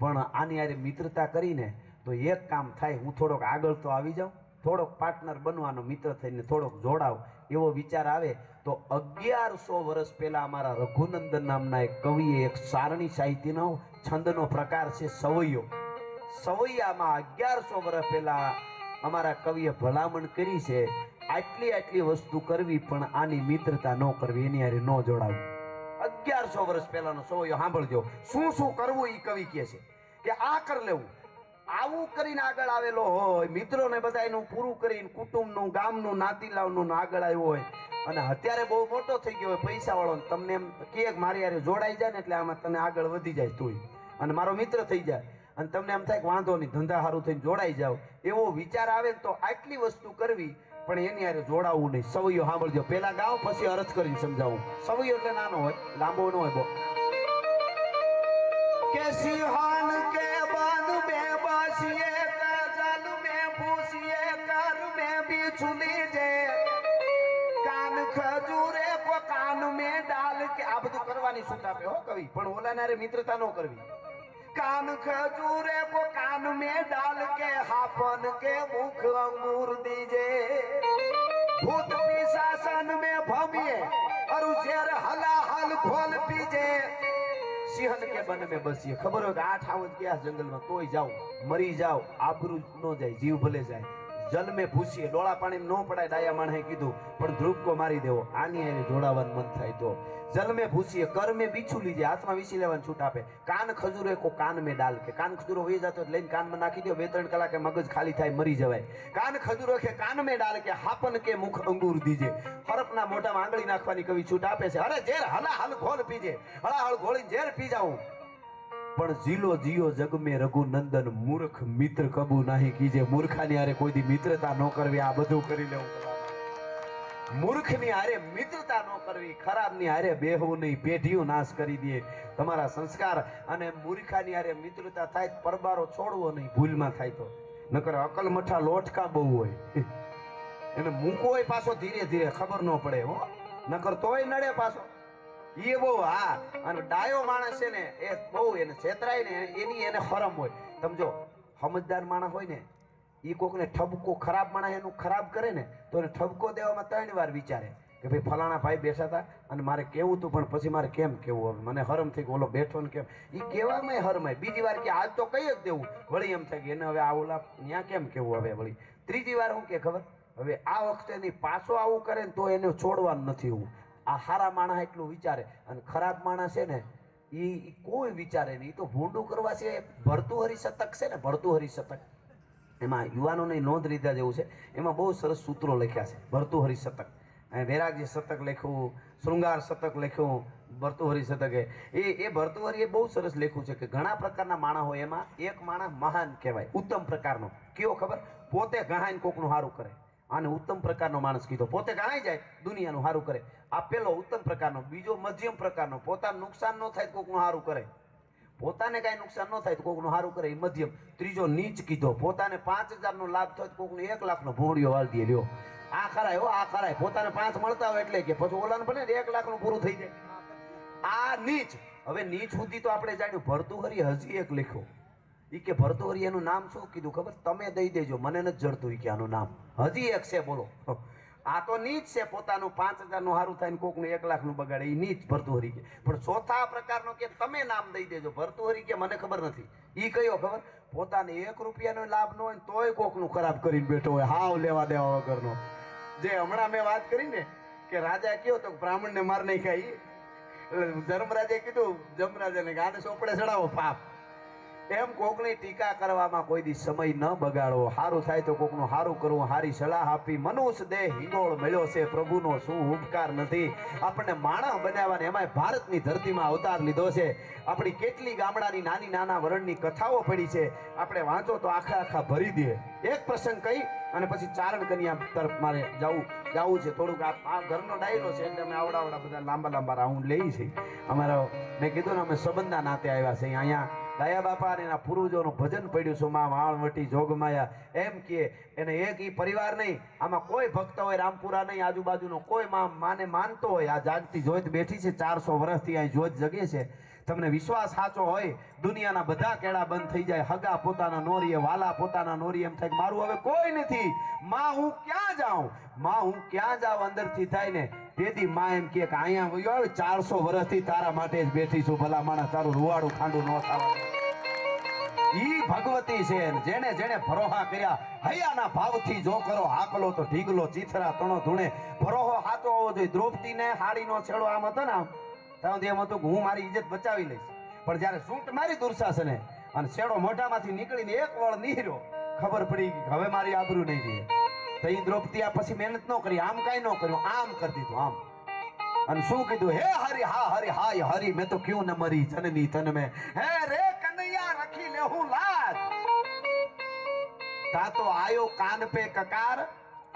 પણ આની હારે મિત્રતા કરીને તો એક કામ થાય, હું થોડોક આગળ તો આવી જાઉં, થોડોક પાર્ટનર બનવાનો મિત્ર થઈને થોડોક જોડાવ એવો વિચાર આવે, તો અગિયારસો વર્ષ પહેલાં અમારા રઘુનંદન નામના એક કવિએ એક સારણી સાહિત્યનો છંદનો પ્રકાર છે સવૈયો. સવૈયામાં અગિયારસો વર્ષ પહેલા અમારા કવિએ ભલામણ કરી છે, આટલી આટલી વસ્તુ કરવી પણ આની મિત્રતા ન કરવી, એની હારે ન જોડાવી. અગિયારસો વર્ષ પહેલાનો સોયો સાંભળજો. શું શું કરવું એ કવિ કહે છે? કે આ કર લેવું. આવું કરીને આગળ આવેલો હોય, મિત્રોને બધાયનું પૂરું કરીને કુટુંબનું, ગામનું, નાતીલાવનું આગળ આવ્યો હોય, અને અત્યારે બહુ મોટો થઈ ગયો હોય પૈસા વાળો તમને એમ કે મારી હારે જોડાઈ જાય ને એટલે આમાં તને આગળ વધી જાય તુંય. અને મારો મિત્ર થઈ જાય. અને તમને એમ થાય કે વાંધો નહીં ધંધા સારું થઈને જોડાઈ જાઓ. એવો વિચાર આવે ને તો આટલી વસ્તુ કરવી, પણ એની હારે જોડાવું નહીં. સવૈયો સાંભળજો. પહેલાં ગાઓ, પછી અરજ કરીને સમજાવું. સવૈયો એટલે નાનો હોય, લાંબો ન હોય બો કે સિંહાન કે બાન બે બાસીએ કાજલ મે ભૂસીએ, કર મે બીછુની જે કાન ખજૂરે કો કાન મે ડાલ કે આ બધું કરવાની સુતા પે હો કવિ. પણ ઓલાના રે મિત્રતા ન કરવી. કાન ખજૂરે કો કાન में डाल के हापन के मुख अंगूर दीजे भूत पिशासन में भमिए और उसेर हला हल खोल पीजे સિંહન કે બન में બસીએ ખબર હોય કે આઠ આવત ગયા જંગલમાં તોય જાવ મરી જાવ આબરૂ ન જાય જીવ ભલે જાય જલ મેં ભૂસીએ ડોળા પાણી ન પડાય ડાયા માણસે કીધું, પણ ધ્રુપકો મારી દેવો, આની એને જોડાવાનું મન થાય તો. જલ મેં ભૂસીએ કર મેં બીછું લીજે હાથમાં વીસી લેવાનું છૂટ આપે. કાન ખજૂરે કો કાન મેં ડાલ કે કાન ખજૂરો હોઈ જતો લઈને કાનમાં નાખી દો, બે ત્રણ કલાકે મગજ ખાલી થાય, મરી જવાય. કાન ખજૂરો કે કાન મેં ડાલ કે હાપન કે મુખ અંગૂર દીજે. હરપના મોઢામાં આંગળી નાખવાની કવિ છૂટ આપે છે. અરે ઝેર હલા હલ ખોલ પીજે. હળા હળ ઘોળી ઝેર પી જાઉં પણ જીલો જીયો જગ મેં રઘુનંદન મૂર્ખ મિત્ર કબુ નહીં કીજે. મૂર્ખાની હારે કોઈ દી મિત્રતા ન કરવી, આ બધું કરી લેવું મૂર્ખની હારે મિત્રતા ન કરવી, ખરાબની હારે બેહવું નહીં, પેઢીઓ નાશ કરી દે. તમારા સંસ્કાર અને મૂર્ખાની હારે મિત્રતા થાય પરબારો છોડવો નહીં, ભૂલમાં થાય તો. નકર અકલ મઠા લોટકા બહુ હોય. એને હોય પાછો ધીરે ધીરે, ખબર ન પડે હો. નકર તોય નડે પાછો. એ બહુ હા. અને ડાયો માણસ છે ને, એ બહુ એને છેતરાય ને, એની એને શરમ હોય. સમજો સમજદાર માણસ હોય ને એ કોકને ઠબકો ખરાબ માણસ એનું ખરાબ કરે ને, તો એને ઠબકો દેવામાં ત્રણ વાર વિચારે કે ભાઈ ફલાણા ભાઈ બેઠા હતા અને મારે કેવું હતું પણ પછી મારે કેમ કેવું હવે? મને હરમ થઈ ઓલો બેઠો ને કેમ? એ કહેવામાં હરમાય. બીજી વાર કે આજ તો કઈ જ દેવું. વળી એમ થાય કે એને હવે આ ઓલા ત્યાં કેમ કેવું હવે વળી? ત્રીજી વાર હું કે ખબર? હવે આ વખતે ની પાછો આવું કરે ને તો એને છોડવાનું નથી હું આ હારા માણસ એટલું વિચારે અને ખરાબ માણસ છે ને એ કોઈ વિચારે નહીં. તો ભૂંડું કરવા છે ભરતું શતક છે ને, ભરતું શતક એમાં યુવાનોને નોંધ લીધા જેવું છે. એમાં બહુ સરસ સૂત્રો લખ્યા છે, ભરતું શતક અને વૈરાગજી શતક લખ્યું, શૃંગાર શતક લખ્યું ભરતુહરી શતકે એ એ ભરતુહરી એ બહુ સરસ લખ્યું છે કે ઘણા પ્રકારના માણસ હોય એમાં એક માણસ મહાન કહેવાય, ઉત્તમ પ્રકારનો. કયો ખબર? પોતે ઘણા કોકનું સારું કરે. આને ઉત્તમ પ્રકારનો માણસ કીધો. પોતે કાંઈ જાય, દુનિયાનું સારું કરે. આ પેલો ઉત્તમ પ્રકારનો, બીજો મધ્યમ પ્રકારનો. પોતાનું નુકસાન ન થાય તો કોકનું સારું કરે. પોતાને કાંઈ નુકસાન ન થાય તો કોકનું સારું કરે, એ મધ્યમ. ત્રીજો નીચ કીધો. પોતાને પાંચ હજારનો લાભ થાય તો કોકનું એક લાખનો ભોંડિયો હાલ દે લ્યો. આ ખરાય હો, આ ખરાય. પોતાને પાંચ મળતા હોય એટલે કે પછી ઓલાને ભલે એક લાખનું પૂરું થઈ જાય. આ નીચ. હવે નીચ સુધી તો આપણે જાણ્યું, ભરતુહરી હજી એક લખ્યો. ઈ કે ભરતુહરી એનું નામ શું કીધું ખબર? તમે દઈ દેજો. મને નથી જડતું એ કે આનું નામ. હજી એક છે, બોલો. આ તો નીચ છે, પોતાનું પાંચ હજારનું સારું થાય ને કોકનું એક લાખનું બગાડે એ નીચ ભરતુહરી ગયા. પણ ચોથા પ્રકારનો કે તમે નામ દઈ દેજો ભરતુહરી કે મને ખબર નથી. એ કયો ખબર? પોતાને એક રૂપિયાનો લાભ ન હોય તોય કોકનું ખરાબ કરીને બેઠો હોય, હાવ લેવા દેવા વગરનો. જે હમણાં મેં વાત કરી ને, કે રાજા કયો તો બ્રાહ્મણને માર નહીં ખાઈ ધર્મરાજે કીધું, જમરાજાને ગાને સોપડે ચડાવો, પાપ. એમ કોકની ટીકા કરવામાં કોઈ દી સમય ન બગાડવો. સારું થાય તો કોકનું સારું કરવું. સારી સલાહ આપી મનુષ્ય દેહ હિંગોળ મળ્યો છે. પ્રભુનો શું ઉપકાર નથી? આપણને માણસ બનાવવાને એમાંય ભારતની ધરતીમાં અવતાર લીધો છે. આપણી કેટલી ગામડાની નાની નાના વરણની કથાઓ પડી છે. આપણે વાંચો તો આખા આખા ભરી દે. એક પ્રસંગ કહી અને પછી ચારણ કન્યા તરફ મારે જવું જવું છે. થોડુંક આ ઘરનો ડાયરો છે એટલે અમે આવડાવડા બધા લાંબા લાંબા રાઉન્ડ લઈ છે. અમારો, મેં કીધું ને અમે સંબંધના નાતે આવ્યા છે. અહીંયા દયા બાપા અને એના પૂર્વજોનું ભજન પડ્યું છું, માં વાળવટી જોગમાયા. એમ કે, એને એક ઈ પરિવાર નહીં, આમાં કોઈ ભક્ત હોય, રામપુરા નહીં, આજુબાજુનો કોઈ માં માને માનતો હોય. આ જાગતી જોઈત બેઠી છે, ચારસો વર્ષથી અહીં જોત જગે છે. તમને વિશ્વાસ સાચો હોય, દુનિયાના બધા કેળા બંધ થઈ જાય, હગા પોતાના નોરીએ, વાલા પોતાના નોરીએ એમ થાય મારું હવે કોઈ નથી. માં હું ક્યાં જાઉં? માં હું ક્યાં જાઉં અંદરથી થાય ને? તેથી માં એમ કે અહીંયા વયો આવે ચારસો વર્ષથી તારા માટે જ બેઠી છું, ભલા માણસ તારું રૂવાડું ખાંડું ન થવા ઈ ભગવતી છે જેને જેણે ભરોહા કર્યા, હૈયાના ભાવથી જો કરો, હાકલો તો ઢીગલો, ચીથરા તણો ધૂણે. ભરોહો હાચો હોવો જોઈએ. દ્રૌપદીને હાડીનો છેડો આમ હતો ને આમ ત્યાં એમ હતું કે હું મારી ઇજ્જત બચાવી લઈશ. પણ જ્યારે સૂંટ મારી દુર્શાસને અને શેડો મોઢામાંથી નીકળીને એક વળ નીહર્યો ખબર પડી કે હવે મારી આબરૂ નહીં રહે. તો એ દ્રૌપદી આ પછી મહેનત ન કરી, આમ કાંઈ ન કર્યું, આમ કરી દીધું, આમ. અને શું કીધું? હે હરી, હા, હરી, હાય, હરી, મેં તો ક્યું ન મરી, જનની તન મેં. હે રે કનૈયા, રખી લે હું લાજ. તા તો આયો કાન પે કકાર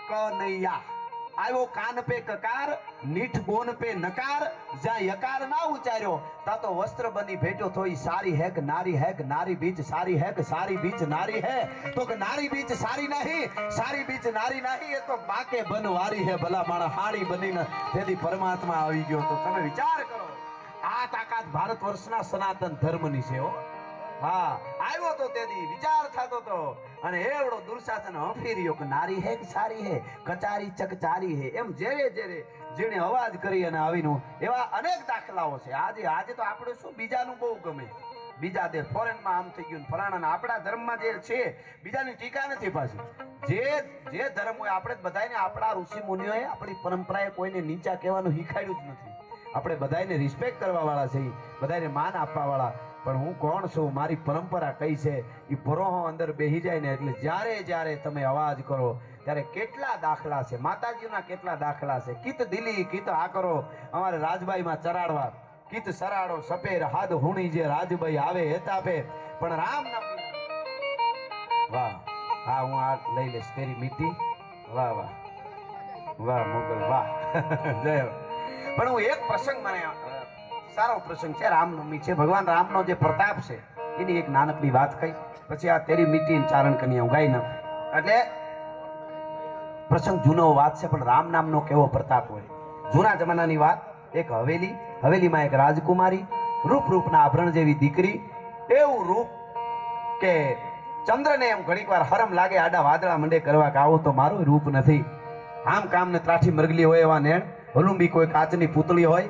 કનૈયા. આયો કાન પે કકાર, નીઠ ગોન પે નકાર, જ્યાં યકાર ના ઉચ્ચાર્યો. તા તો વસ્ત્ર બની ભેટ્યો થોઈ સારી હેક નારી હેક નારી બીજ સારી હેક સારી બીજ નારી હે. તો કે નારી બીજ સારી નહીં, સારી બીજ નારી નહીં, એ તો બાકે બનવારી હે ભલા માણા હાડી બનીને તેથી પરમાત્મા આવી ગયો તો તમે વિચાર કરો. આ તાકાત ભારત વર્ષના સનાતન ધર્મની છે હો. બીજા દેશ ફોરેનમાં આમ થઈ ગયું ફલાણા આપણા ધર્મમાં જે છે, બીજાની ટીકા નથી પાછી. જે જે ધર્મ હોય આપણે બધા આપણા ઋષિ મુનિઓએ આપણી પરંપરાએ કોઈને નીચા કહેવાનું શીખાડ્યું જ નથી. આપણે બધાને રિસ્પેક્ટ કરવા વાળા છે બધાને માન આપવા વાળા પણ હું કોણ છું? મારી પરંપરા કઈ છે? એ પરોહો અંદર બેહી જાય ને એટલે જ્યારે જ્યારે તમે અવાજ કરો, ત્યારે કેટલા દાખલા છે? માતાજીના કેટલા દાખલા છે? કિત દિલી, કિત આ કરો અમારે રાજબાઈમાં ચરાડવા. કિત સરાડો, સપેર, હાદ હુણી જે રાજબાઈ આવે હેતાપે પણ રામ વાહ, હા, હું આ લઈ લઈશ તેરી મીઠી. વાહ વાહ. વાહ, મોગલ, વાહ. જય પણ હું એક પ્રસંગ મને સારો પ્રસંગ છે રામનવમી છે. ભગવાન રામનો જે પ્રતાપ છે, એની એક નાનકડી વાત કહી. પછી આ તેરી મીઠી ચારણ કન્યા ગાઈ ના એટલે પ્રસંગ જૂનો વાત છે, પણ રામ નામનો કેવો પ્રતાપ હોય. જૂના જમાનાની વાત, એક હવેલી. હવેલીમાં એક રાજકુમારી રૂપ રૂપના આભરણ જેવી દીકરી. એવું રૂપ કે ચંદ્રને એમ ઘણીક વાર હરમ લાગે, આડા વાદળા મંડે કરવા કે આવો તો મારું રૂપ નથી. આમ કામ ને ત્રાઠી મરગલી હોય એવા નેણ. હલુંબી કોઈ કાચની પૂતળી હોય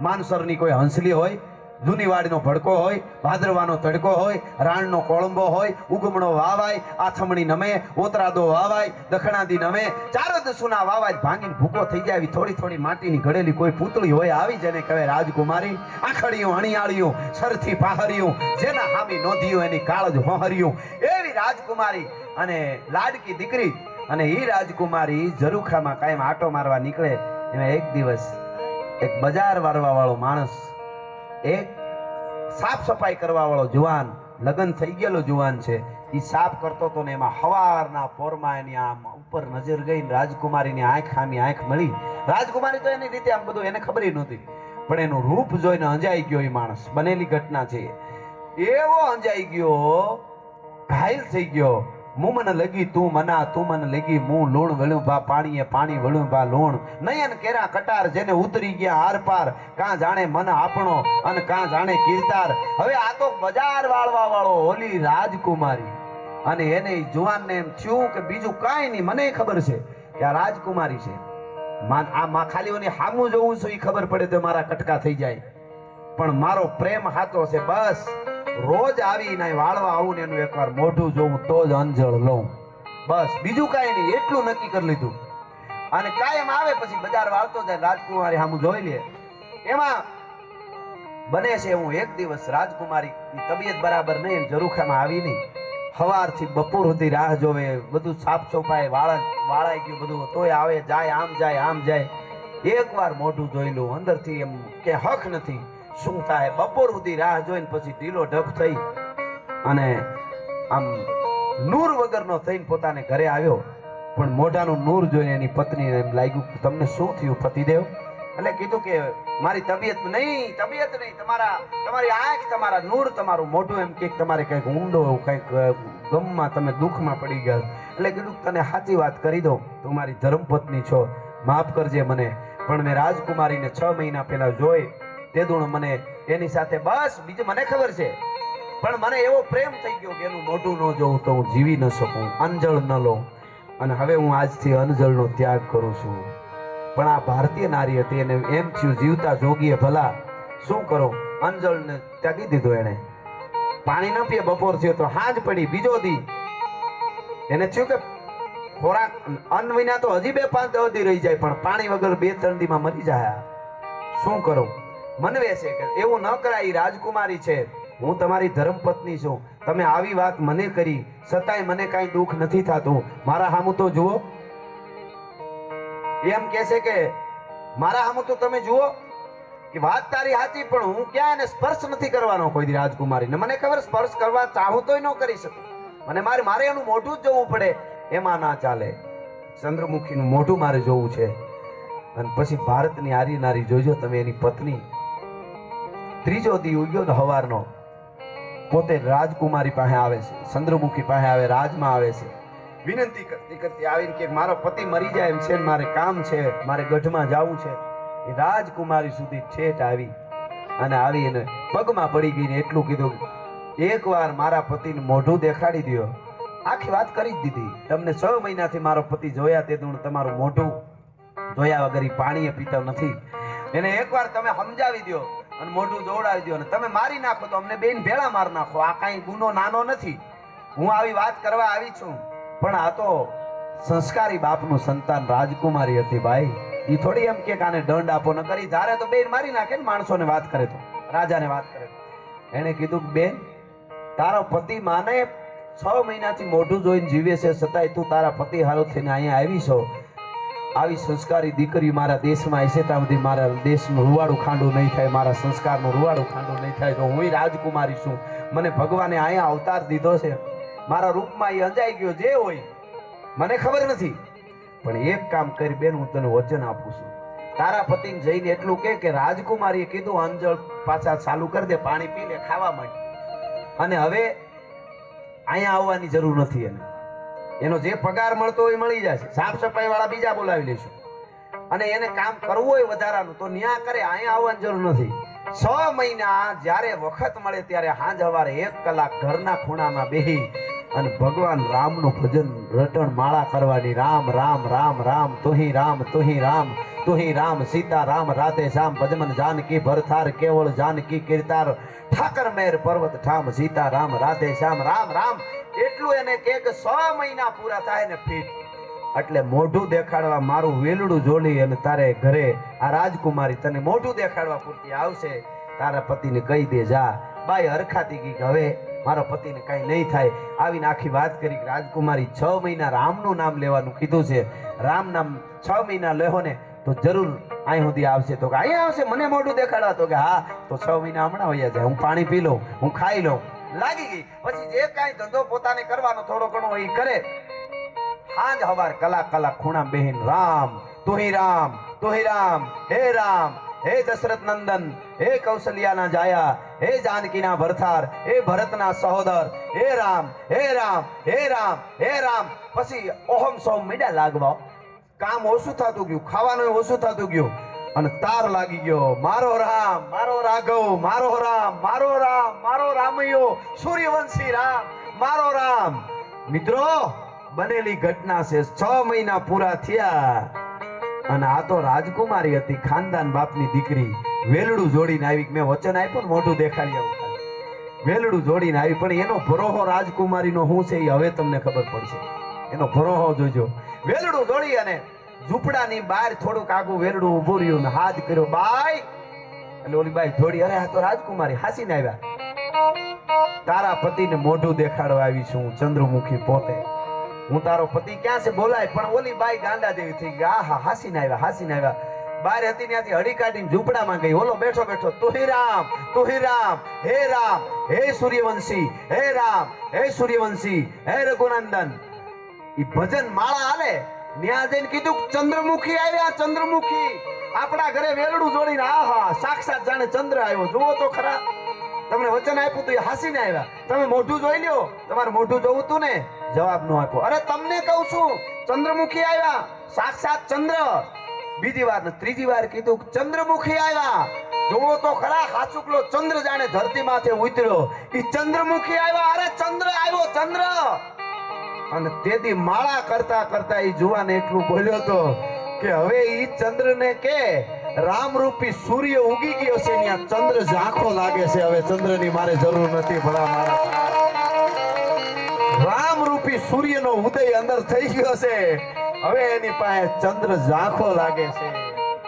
માનસરની કોઈ હંસલી હોય જૂનીવાડીનો ભડકો હોય, ભાદરવાનો તડકો હોય, રાણનો કોળંબો હોય, ઉગમણો વાવાય, આથમણી નમે, ઓતરાદો વાવાય, દખણાદી નમે ચાર દસુના વાવાય, ભાંગીને ભૂકો થઈ જાય એવી થોડી થોડી માટીની ઘડેલી કોઈ પૂતળી હોય, આવી જેને કહેવાય રાજકુમારી. આખડિયું, હણિયાળિયું, સરથી પહાર્યું, જેના હામી નોંધ્યું એની કાળજ હોહર્યું. એવી રાજકુમારી અને લાડકી દીકરી અને એ રાજકુમારી ઝરૂખામાં કાયમ આટો મારવા નીકળે એમાં એક દિવસ એક બજાર વાળવા વાળો માણસ, એક સાફ સફાઈ કરવા વાળો જુવાન, લગ્ન થઈ ગયેલો જુવાન છે. એ સાફ કરતો હતો ને એમાં હવારના પોરમાં એની આમ ઉપર નજર ગઈ ને રાજકુમારીની આંખ આમી આંખ મળી. રાજકુમારી તો એની રીતે આમ બધું એને ખબર નહોતી, પણ એનું રૂપ જોઈને અંજાઈ ગયો એ માણસ. બનેલી ઘટના છે. એવો અંજાઈ ગયો, ઘાયલ થઈ ગયો. મું મને લગી, તું મના, તું મન લગી, મું લૂણ વળ્યું ભા, પાણીએ પાણી વળ્યું ભા, લૂણ. નયન કેરા કટાર જેને ઉતરી ગયા આર પાર. કાં જાણે મન આપણો અને કાં જાણે કીર્તાર. હવે આ તો બજાર વાળવા વાળો હોલી રાજકુમારી. અને એને જુવાનને એમ થયું કે બીજું કાંઈ નહીં, મને ખબર છે કે આ રાજકુમારી છે. માન આ માં ખાલી ઓની હામું જોવું છું એ ખબર પડે તો મારા કટકા થઈ જાય. પણ મારો પ્રેમ હાથો છે, બસ. રોજ આવીને વાળવા આવું ને એનું એકવાર મોઢું જોઉં તો જ અંજળ લઉં. બસ, બીજું કાંઈ નહીં, એટલું નક્કી કરી લીધું. અને કાયમ આવે પછી બજાર વાળતો જાય, રાજકુમારી સામું જોઈ લે. એમાં બને છે હું એક દિવસ રાજકુમારી તબિયત બરાબર નહીં જરૂખામાં આવી નહીં. સવારથી બપોર સુધી રાહ જોવે, બધું સાફ સફાઈ, વાળા વાળાઈ ગયું બધું, તોય આવે, જાય, આમ જાય આમ જાય. એકવાર મોઢું જોઈ લઉં અંદરથી એમ કે હક નથી. શું થાય? બપોર સુધી રાહ જોઈને પછી ઢીલો ઢપ થઈ અને આમ નૂર વગરનો થઈને પોતાને ઘરે આવ્યો. પણ મોઢાનું નૂર જોઈને એની પત્નીને એમ લાગ્યું તમને શું થયું, પતિદેવ? એટલે કીધું કે મારી તબિયત નહીં તબિયત નહીં, તમારા, તમારી આંખ, તમારા નૂર, તમારું મોઢું એમ કે તમારે કંઈક ઊંડો, કંઈક ગમમાં તમે દુઃખમાં પડી ગયા. એટલે કીધું તને સાચી વાત કરી દઉં. તું મારી ધર્મપત્ની છો. માફ કરજે મને. પણ મેં રાજકુમારીને છ મહિના પહેલાં જોઈ તે દુણ મને, એની સાથે બસ, બીજું મને ખબર છે. પણ મને એવો પ્રેમ થઈ ગયો કે એનું મોઢું ન જોઉં તો હું જીવી ન શકું, અંજળ ન લઉં. અને હવે હું આજથી અંજળનો ત્યાગ કરું છું. પણ આ ભારતીય નારી હતી એને એમ થયું, જીવતા જોગીએ ભલા, શું કરો? અંજળને ત્યાગી દીધો એણે. પાણી ન પીએ, બપોર થયો તો હાજ પડી, બીજો દી. એને થયું કે ખોરાક, અન્ન વિના તો હજી બે પાંચ દસ દી રહી જાય, પણ પાણી વગર બે ત્રણ દીમાં મરી જાય. શું કરું? મનવે છે કે એવું ન કરાય રાજકુમારી છે. હું તમારી ધર્મપત્ની છું. તમે આવી વાત મને કરી, છતાંય મને કાંઈ દુઃખ નથી થતું. મારા હામું તો જુઓ. એમ કે છે કે, મારા હામું તો તમે જુઓ કે વાત તારી સાચી, પણ હું ક્યાં એને સ્પર્શ નથી કરવાનો કોઈ દી રાજકુમારીને. મને ખબર સ્પર્શ કરવા ચાહું તોય ન કરી શકું. મને મારે મારે એનું મોઢું જ જોવું પડે. એમાં ના ચાલે. ચંદ્રમુખીનું મોઢું મારે જોવું છે. અને પછી ભારતની આરી નારી જોજો તમે એની પત્ની. ત્રીજો દી ઉગ્યો હવારનો. પોતે રાજકુમારી પાસે આવે છે, ચંદ્રમુખી પાસે આવે, રાજમાં આવે છે. વિનંતી કરતી કરતી આવીને કે મારો પતિ મરી જાય એમ છે મારે કામ છે, મારે ગઢમાં જવું છે. એ રાજકુમારી સુધી ઠેઠ આવી અને આવીને પગમાં પડી ગઈને એટલું કીધું એકવાર મારા પતિને મોઢું દેખાડી દ્યો. આખી વાત કરી જ દીધી. તમને છ મહિનાથી મારો પતિ જોયા તે દુણ તમારું મોઢું જોયા વગર પાણીએ પીતો નથી. એને એકવાર તમે સમજાવી દ્યો. અને મોઢું જોડાવી દ્યો અને તમે મારી નાખો તો અમને બેન ભેળા માર નાખો. આ કાંઈ ગુનો નાનો નથી. હું આવી વાત કરવા આવી છું. પણ આ તો સંસ્કારી બાપનું સંતાન રાજકુમારી હતી ભાઈ. એ થોડી એમ કે કાને દંડ આપો ન કરી ધારે તો બેન મારી નાખે ને માણસોને વાત કરે તો, રાજાને વાત કરે એણે કીધું કે, બેન, તારો પતિ માને છ મહિનાથી મોઢું જોઈને જીવે છે, છતાંય તું તારા પતિ હારો થઈને અહીંયા આવી છો. આવી સંસ્કારી દીકરી મારા દેશમાં હશે ત્યાં સુધી મારા દેશનું રૂવાડું ખાંડું નહીં થાય, મારા સંસ્કારનું રૂવાડું ખાંડું નહીં થાય, તો હું રાજકુમારી છું. મને ભગવાને અહીંયા અવતાર દીધો છે. મારા રૂપમાં એ અંજાઈ ગયો, જે હોય. મને ખબર નથી. પણ એક કામ કરી બેન, હું તને વચન આપું છું. તારા પતિને જઈને એટલું કે કે રાજકુમારીએ કીધું, અંજળ પાછા ચાલુ કરી દે, પાણી પી લે, ખાવા માંડ. અને હવે અહીંયા આવવાની જરૂર નથી એને. એનો જે પગાર મળતો હોય મળી જશે સાફ સફાઈ વાળા બીજા બોલાવી લઈશું અને એને કામ કરવું હોય વધારાનું, તો ન્યા કરે, અહીંયા આવવાની જરૂર નથી. છ મહિના જ્યારે વખત મળે ત્યારે હાંજ હવારે એક કલાક ઘરના ખૂણામાં બેહી અને ભગવાન રામનું ભજન રટણ માળા કરવાની, રામ રામ રામ રામ, તુહી રામ તુહી રામ તુહી, રામ, સીતા, રામ, રાધે, શ્યામ, ભજમન, જાનકી, ભરથાર, કેવળ, જાનકી, કીર્તાર, ઠાકર, મેર, પર્વત, ઠામ, સીતા, રામ, રાધે, શ્યામ, રામ રામ એટલું એને કે કે સો મહિના પૂરા થાય ને ફીટ એટલે મોઢું દેખાડવા મારું વેલડું જોડી અને તારે ઘરે આ રાજકુમારી તને મોઢું દેખાડવા પૂરતી આવશે. તારા પતિને કહી દે, જા, બાઈ હરખાતી ગઈ હવે મારા પતિને કાંઈ નહીં થાય. આવીને આખી વાત કરી રાજકુમારી છ મહિના રામનું નામ લેવાનું કીધું છે. રામ નામ છ મહિના લેહો ને તો જરૂર અહીં સુધી આવશે. તો કે અહીંયા આવશે, મને મોઢું દેખાડવા? તો કે હા, તો છ મહિના હમણાં વયા જાય. હું પાણી પી લઉં, હું ખાઈ લઉં. લાગી ગઈ. પછી જે કાંઈ ધંધો પોતાને કરવાનો થોડો ઘણો એ કરે. હાંજ હવાર કલાક કલાક ખૂણા બહેન, રામ, તુહી રામ તુહી રામ, હે રામ, હે દશરથ નંદન, હે કૌશલ્યાના જાયા, હે જાનકીના ભરથાર હે ભરતના સહોદર, હે રામ હે રામ હે રામ હે રામ. પછી ઓહમ સોમ મીડા લાગવા. કામ ઓછું થતું ગયું, ખાવાનું ઓછું થતું ગયું. અને તાર લાગી ગયો. મારો રામ, મારો રાઘવ, મારો રામ મારો રામ, મારો રામયો, સૂર્યવંશી રામ, મારો રામ. મિત્રો, બનેલી ઘટના છે છ મહિના પૂરા થયા. અને આ તો રાજકુમારી હતી, ખાનદાન બાપની દીકરી. વેલડું જોડીને આવી, મેં વચન આપ્યું મોઢું દેખાડી આવું. વેલડું જોડીને આવી, પણ એનો ભરોહો રાજકુમારીનો શું છે એ હવે તમને ખબર પડશે. એનો ભરોહો જોજો. વેલડું જોડી અને ઝૂંપડાની બહાર થોડુંક આગું વેરડું ઊભું રહ્યું ને હાથ કર્યો, બાય. એટલે ઓલી બાઈ થોડી અરે, આ તો રાજકુમારી હાસીને આવ્યા. તારા પતિને મોઢું દેખાડવા આવી છું ચંદ્રમુખી પોતે. હું તારો પતિ ક્યાં છે, બોલાય. પણ ઓલી બાઈ ગાંડા જેવી થઈ ગઈ, આહા, હાસીને આવ્યા હાસીને આવ્યા. બહાર હતી, ત્યાંથી હડી કાઢીને ઝૂંપડામાં ગઈ. ઓલો બેઠો બેઠો તુહી રામ તુહી રામ, હે રામ, હે સૂર્યવંશી, હે રામ, હે સૂર્યવંશી, હે રઘુનંદન. ઈ ભજન માળા હાલે? ન્યા જઈને કીધું ચંદ્રમુખી આવ્યા, ચંદ્રમુખી. આપણા ઘરે વેલડું જોડીને, આહા, સાક્ષાત જાણે ચંદ્ર આવ્યો. જુઓ તો ખરા. તમને વચન આપ્યું તો એ હાસીને આવ્યા. તમે મોઢું જોઈ લ્યો. તમારે મોઢું જોવું તું ને? જવાબ નો આપ્યો. અરે, તમને કહું છું, ચંદ્રમુખી આવ્યા, સાક્ષાત ચંદ્ર. બીજી વાર ત્રીજી વાર કીધું ચંદ્રમુખી આવ્યા. જોવો તો ખરા, હાચુકલો ચંદ્ર જાણે ધરતી માથે ઉતર્યો. એ ચંદ્રમુખી આવ્યા. અરે, ચંદ્ર આવ્યો, ચંદ્ર. અને તેથી માળા કરતા કરતા એ જુવાન એટલું બોલ્યો તો કે હવે ઈ ચંદ્રને કે રામરૂપી સૂર્ય ઉગી ગયો છે ત્યાં ચંદ્ર ઝાંખો લાગે છે. હવે ચંદ્રની મારે જરૂર નથી ભલા મારા. રામરૂપી સૂર્યનો ઉદય અંદર થઈ ગયો છે. હવે એની પાસે ચંદ્ર ઝાંખો લાગે છે.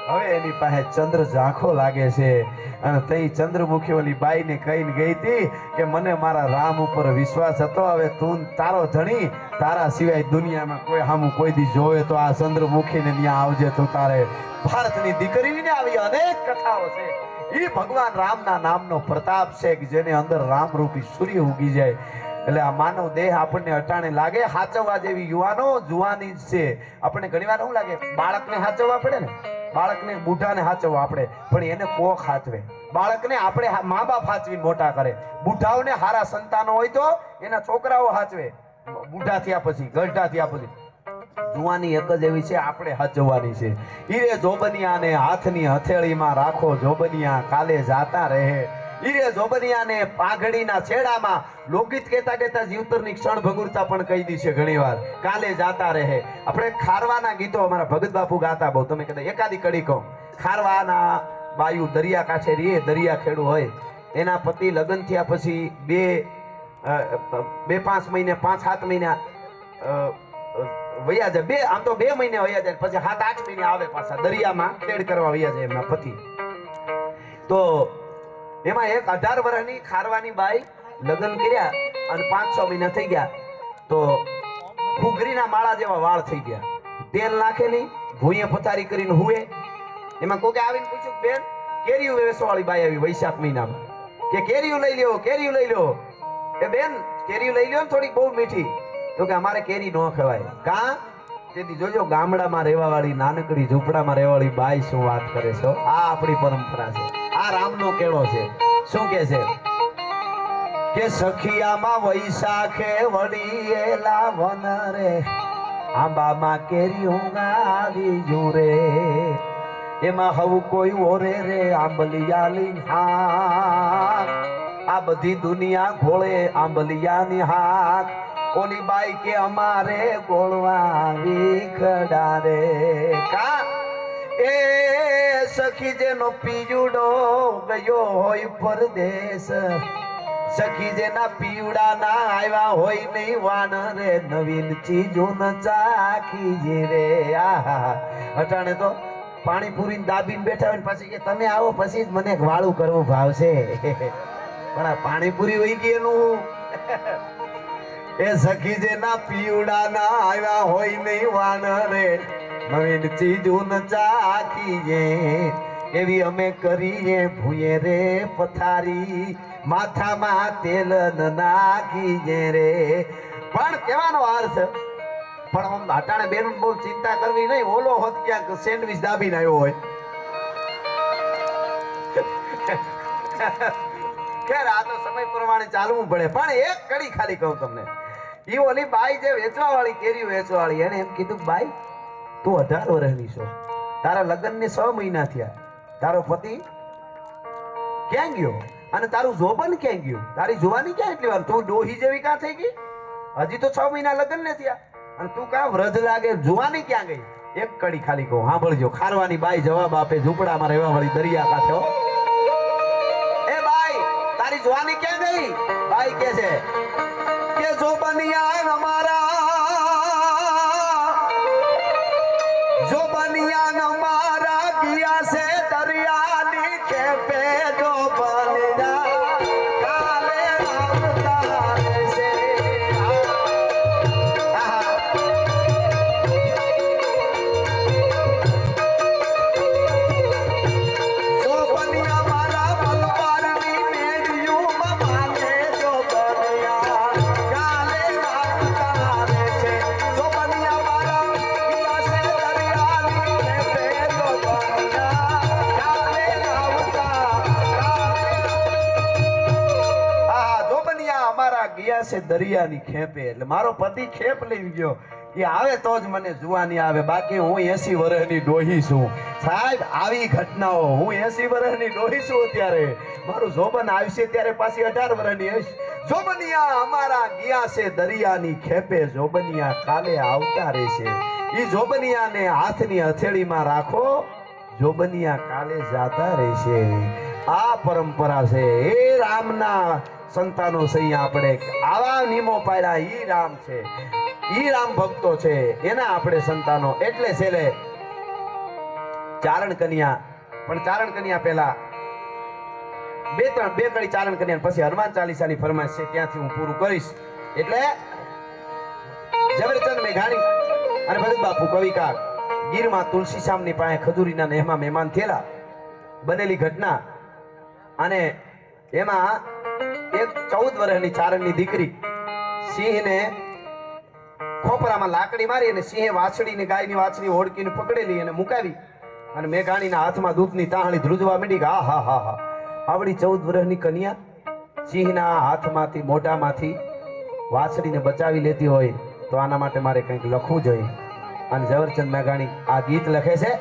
હવે એની પાસે ચંદ્ર ઝાંખો લાગે છે. અને તઈ ચંદ્રમુખી ઓલી બાઈને કહીને ગઈ હતી કે મને મારા રામ ઉપર વિશ્વાસ હતો, હવે તું તારો ધણી, તારા સિવાય દુનિયામાં કોઈ હામું કોઈ દી જોવે તો આ ચંદ્રમુખીને ત્યાં આવજે તું તારે. ભારતની દીકરીને આવી અનેક કથાઓ છે. એ ભગવાન રામના નામનો પ્રતાપ છે કે જેને અંદર રામરૂપી સૂર્ય ઉગી જાય. એટલે આ માનવ દેહ આપણને અટાણે લાગે. હાચવવા જેવી યુવાનો જુવાની જ છે. આપણને ઘણીવાર શું લાગે? બાળકને હાચવવા પડે ને? બાળકને બુઢાને હાચવવા આપણે, પણ એને કોક હાચવે. બાળકને આપણે મા બાપ હાચવી મોટા કરે. બુઢાઓને હારા સંતાનો હોય તો એના છોકરાઓ હાચવે. બુઢા થયા પછી ગઢા થયા પછી. જુવાની એક જ એવી છે, આપણે હાચવવાની છે. ઈરે જોબનિયાને હાથની હથેળીમાં રાખો, જોબનિયા કાલે જાતા રહે. ઈરે જોબનિયાને પાઘડીના છેડામાં લોકગીત કહેતા કહેતા જીવતરની ક્ષણ ભગુરતા પણ કહી દી છે ઘણીવાર. કાલે જાતા રહે. આપણે ખારવાના ગીતો અમારા ભગત બાપુ ગાતા બહુ. તમે કહેતા એકાદી કડી કહો. ખારવાના બાયુ દરિયા કાંઠે રીએ દરિયા ખેડું હોય. એના પતિ લગ્ન થયા પછી બે બે પાંચ મહિને, પાંચ સાત મહિના વયા જાય. બે, આમ તો બે મહિને વયા જાય, પછી સાત આઠ મહિને આવે પાછા દરિયામાં ખેડ કરવા વયા જાય એમના પતિ. તો એમાં એક અઢાર વર્ષની ખારવાની બાઈ લગ્ન કર્યા અને પાંચ છ મહિના થઈ ગયા. તો ફુગરીના માળા જેવા વાળ થઈ ગયા. તેલ નાખે નહીં ભૂંયે પથારી કરીને હુએ. એમાં કોકે આવીને પૂછ્યું બેન કેરીયું વેસવાળી બાઈ આવી વૈશાખ મહિનામાં? કે કેરીયું લઈ લ્યો કેરીયું લઈ લ્યો. એ બેન કેરીયું લઈ લ્યો ને થોડીક બહુ મીઠી. તો કે, અમારે કેરી ન ખવાય. કા? તેથી જોજો, ગામડામાં રહેવાવાળી, નાનકડી, ઝૂંપડામાં રહેવાળી બાઈ શું વાત કરે છો આ આપણી પરંપરા છે. આ રામનો કેળો છે. શું કે છે? કે સખિયામાં વૈશાખે વડીએલા વન રે. આંબામાં કેરીયું આવી જુરે એમાં હવું કોઈ ઓરે રે આંબલિયાલી હાક. આ બધી દુનિયા ઘોળે આંબલિયાની હાક. ઓલી બાઈ કે અમારે ગોળવા વિખડા રે કા? એ સખી જેનો પીયુડો ગયો હોય પરદેશ. સખી જેના પીવડા ના આવ્યા હોય નહીં વાન રે, નવીન ચીજો ન ચાખી રે. આહા, અટાણે તો પાણીપુરી દાબીને બેઠા હોય પછી કે તમે આવો, પછી જ મને વાળું કરવું ભાવશે. પણ આ પાણીપુરી હોય કે એનું. એ સખી જેના પીવડા ના આવ્યા હોય નહીં વાન રે. નવીન ચીજું ન ચાખી જે એવી અમે કરીએ, ભૂયે રે પથારી, માથામાં તેલ ન નાખીએ રે. પણ કહેવાનો અર્થ પણ આમ અટાણે બેન બહુ ચિંતા કરવી નહીં, ઓલો હોત ક્યાંક સેન્ડવિચ દાબીને આવ્યો હોય. ખેર, આ તો સમય પ્રમાણે ચાલવું પડે, પણ એક કડી ખાલી કહું તમને. ઈ ઓલી બાઈ જે વેચવા વાળી કેરી વેચવા એમ કીધું, બાઈ તું અઢાર વર્ષની છો. તારા લગ્ન ને છ મહિના થયા. તારો પતિ ક્યાં ગયો? અને તારું જોબન ક્યાં ગયું? તારી જોવાની ક્યાં એટલી વાર? તું ડોહી જેવી કાં થઈ ગઈ? હજી તો છ મહિના લગ્ન ને થયા. અને તું કાં વ્રજ લાગે? જોવાની ક્યાં ગઈ? એક કડી ખાલી કહું. સાંભળજો. ખારવાની બાઈ જવાબ આપે ઝૂંપડામાં રહેવા વાળી દરિયા કાંઠે એ બાઈ, તારી જોવાની ક્યાં ગઈ? બાઈ કે છે કે જોબનિયા અમારા દરિયાની ખેપે. એટલે મારો પતિ ખેપ લઈ ગયો. એ આવે તો જ મને જોવાની આવે. બાકી હું એસી વર્ષની ડોહી છું. સાહેબ, આવી ઘટનાઓ. હું એસી વર્ષની ડોહી છું અત્યારે. મારું જોબન આવશે ત્યારે પાછી અઢાર વર્ષની હશે. જોબનિયા અમારા ગયા છે દરિયાની ખેપે. જોબનિયા કાલે આવતા રહેશે. એ જોબનિયાને હાથની હથેળીમાં રાખો. જોબનિયા કાલે જાતા રહેશે. આ પરંપરા છે. એ રામના સંતાનો સહી આપણે. આવા નિયમો પાડ્યા, ઈ રામ છે. ઈ રામ ભક્તો છે. એના આપણે સંતાનો. એટલે છેલ્લે ચારણ કન્યા. પણ ચારણ કન્યા પહેલા બે ત્રણ, બે કડી ચારણ કન્યા પછી હનુમાન ચાલીસાની ફરમાઈશ છે. ત્યાંથી હું પૂરું કરીશ. એટલે ઝવેરચંદ મેઘાણી અને ભગત બાપુ કવિકાર ગીરમાં તુલસી શામની પાસે ખજૂરીના નેહમાં મહેમાન થયેલા. બનેલી ઘટના. અને એમાં એક ચૌદ વર્ષની ચારણની દીકરી સિંહને ખોપરામાં લાકડી મારી અને સિંહે વાછડીને ગાયની વાછડી ઓળકીને પકડેલી અને મુકાવી અને મેઘાણીના હાથમાં દૂધની તાહણી ધ્રુજવા માંડી આ, હા હા હા. આવડી ચૌદ વર્ષની કન્યા સિંહના હાથમાંથી, મોઢામાંથી વાછડીને બચાવી લેતી હોય તો આના માટે મારે કંઈક લખવું જોઈએ. અને ઝવરચંદ મેઘાણી આ ગીત લખે છે.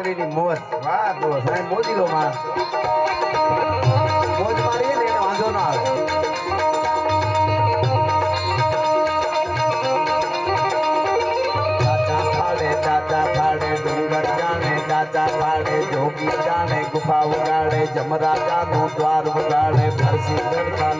ખત્રીની મોજ. વાહ, તો સાહેબ મોજી લો માણસ. મોજ મારીએ ને એને વાંધો ના આવે. જોગી જાણે, ગુફા ઉગાડે જમરાજાનું દ્વાર ઉગાડે ભરસી ગરબા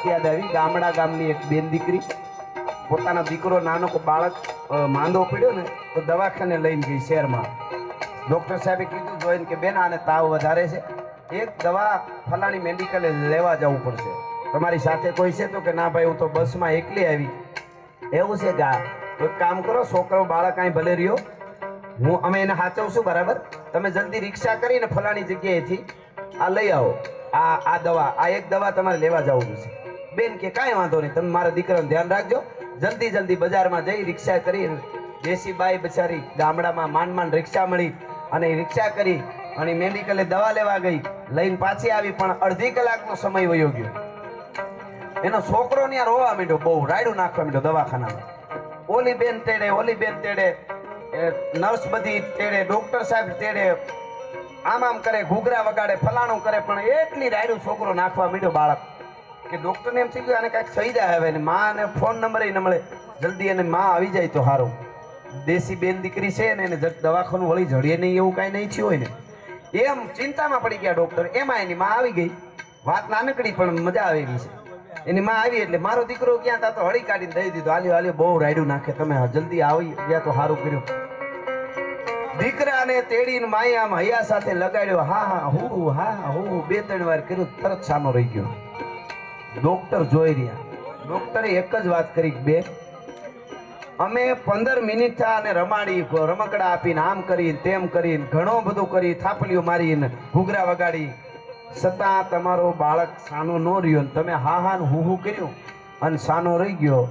વાત યાદ આવી. ગામડા ગામની એક બેન દીકરી, પોતાનો દીકરો નાનો બાળક માંદો પડ્યો ને, તો દવાખાને લઈને ગઈ શહેરમાં. ડોક્ટર સાહેબે કીધું, જોઈને કે બેન, આને તાવ વધારે છે. એક દવા ફલાણી મેડિકલે લેવા જવું પડશે. તમારી સાથે કોઈ છે તો કે ના ભાઈ, હું તો બસમાં એકલી આવી. એવું છે ગા. તો એક કામ કરો, છોકરો, બાળક અહીં ભલે રહ્યો. હું, અમે એને સાચવશું બરાબર? તમે જલ્દી રિક્ષા કરીને ફલાણી જગ્યાએથી આ લઈ આવો. આ આ દવા, આ એક દવા તમારે લેવા જવું છે. બેન કે કાંઈ વાંધો નહીં, તમે મારા દીકરાનું ધ્યાન રાખજો. જલ્દી જલ્દી બજારમાં જઈ રિક્ષા કરી દેશી બાઈ બચારી ગામડામાં માંડ માંડ રિક્ષા મળી અને રિક્ષા કરી અને મેડિકલે દવા લેવા ગઈ. લઈને પાછી આવી, પણ અડધી કલાકનો સમય વયો ગયો. એનો છોકરો ત્યાં રોવા માંડ્યો, બહુ રાયડું નાખવા માંડ્યો દવાખાનામાં. ઓલી બેન તેડે, ઓલી બેન તેડે નર્સ બધી તેડે, ડોક્ટર સાહેબ તેડે, આમ આમ કરે, ઘૂઘરા વગાડે, ફલાણું કરે, પણ એટલી રાયડું છોકરો નાખવા માંડ્યો બાળક. કે ડૉક્ટરને એમ થઈ ગયું આને કાંઈક થઈ જાય હવે ને માને ફોન નંબર ન મળે. જલ્દી એને માં આવી જાય તો સારું દેશી બેન દીકરી છે ને એને દવાખાનું વળી જડીએ નહીં એવું કાંઈ નહીં થયું હોય ને. એમ ચિંતામાં પડી ગયા ડોક્ટર એમાં એની માં આવી ગઈ. વાત નાનકડી પણ મજા આવી ગઈ છે. એની માં આવી એટલે મારો દીકરો ક્યાં તા તો હળી કાઢીને દઈ દીધો. હાલ્યો હાલ્યો બહુ રાયડું નાખે. તમે જલ્દી આવી ગયા તો સારું કર્યું. દીકરાને તેડીને માઈ આમ હૈયા સાથે લગાડ્યો. હા હા હું હા હા, હું બે ત્રણ વાર કર્યું. તરત સામો રહી ગયો. ડોક્ટર જોઈ રહ્યા. ડોક્ટરે એક જ વાત કરી, બે, અમે પંદર મિનિટ અને રમાડી રમકડા આપીને આમ કરીને, તેમ કરીને, ઘણો બધું કરી, થાપલીઓ મારીને, ઘૂઘરા વગાડી. છતાં તમારો બાળક સાનો ન રહ્યો ને તમે હા હા હું હું કર્યું અને સાનો રહી ગયો.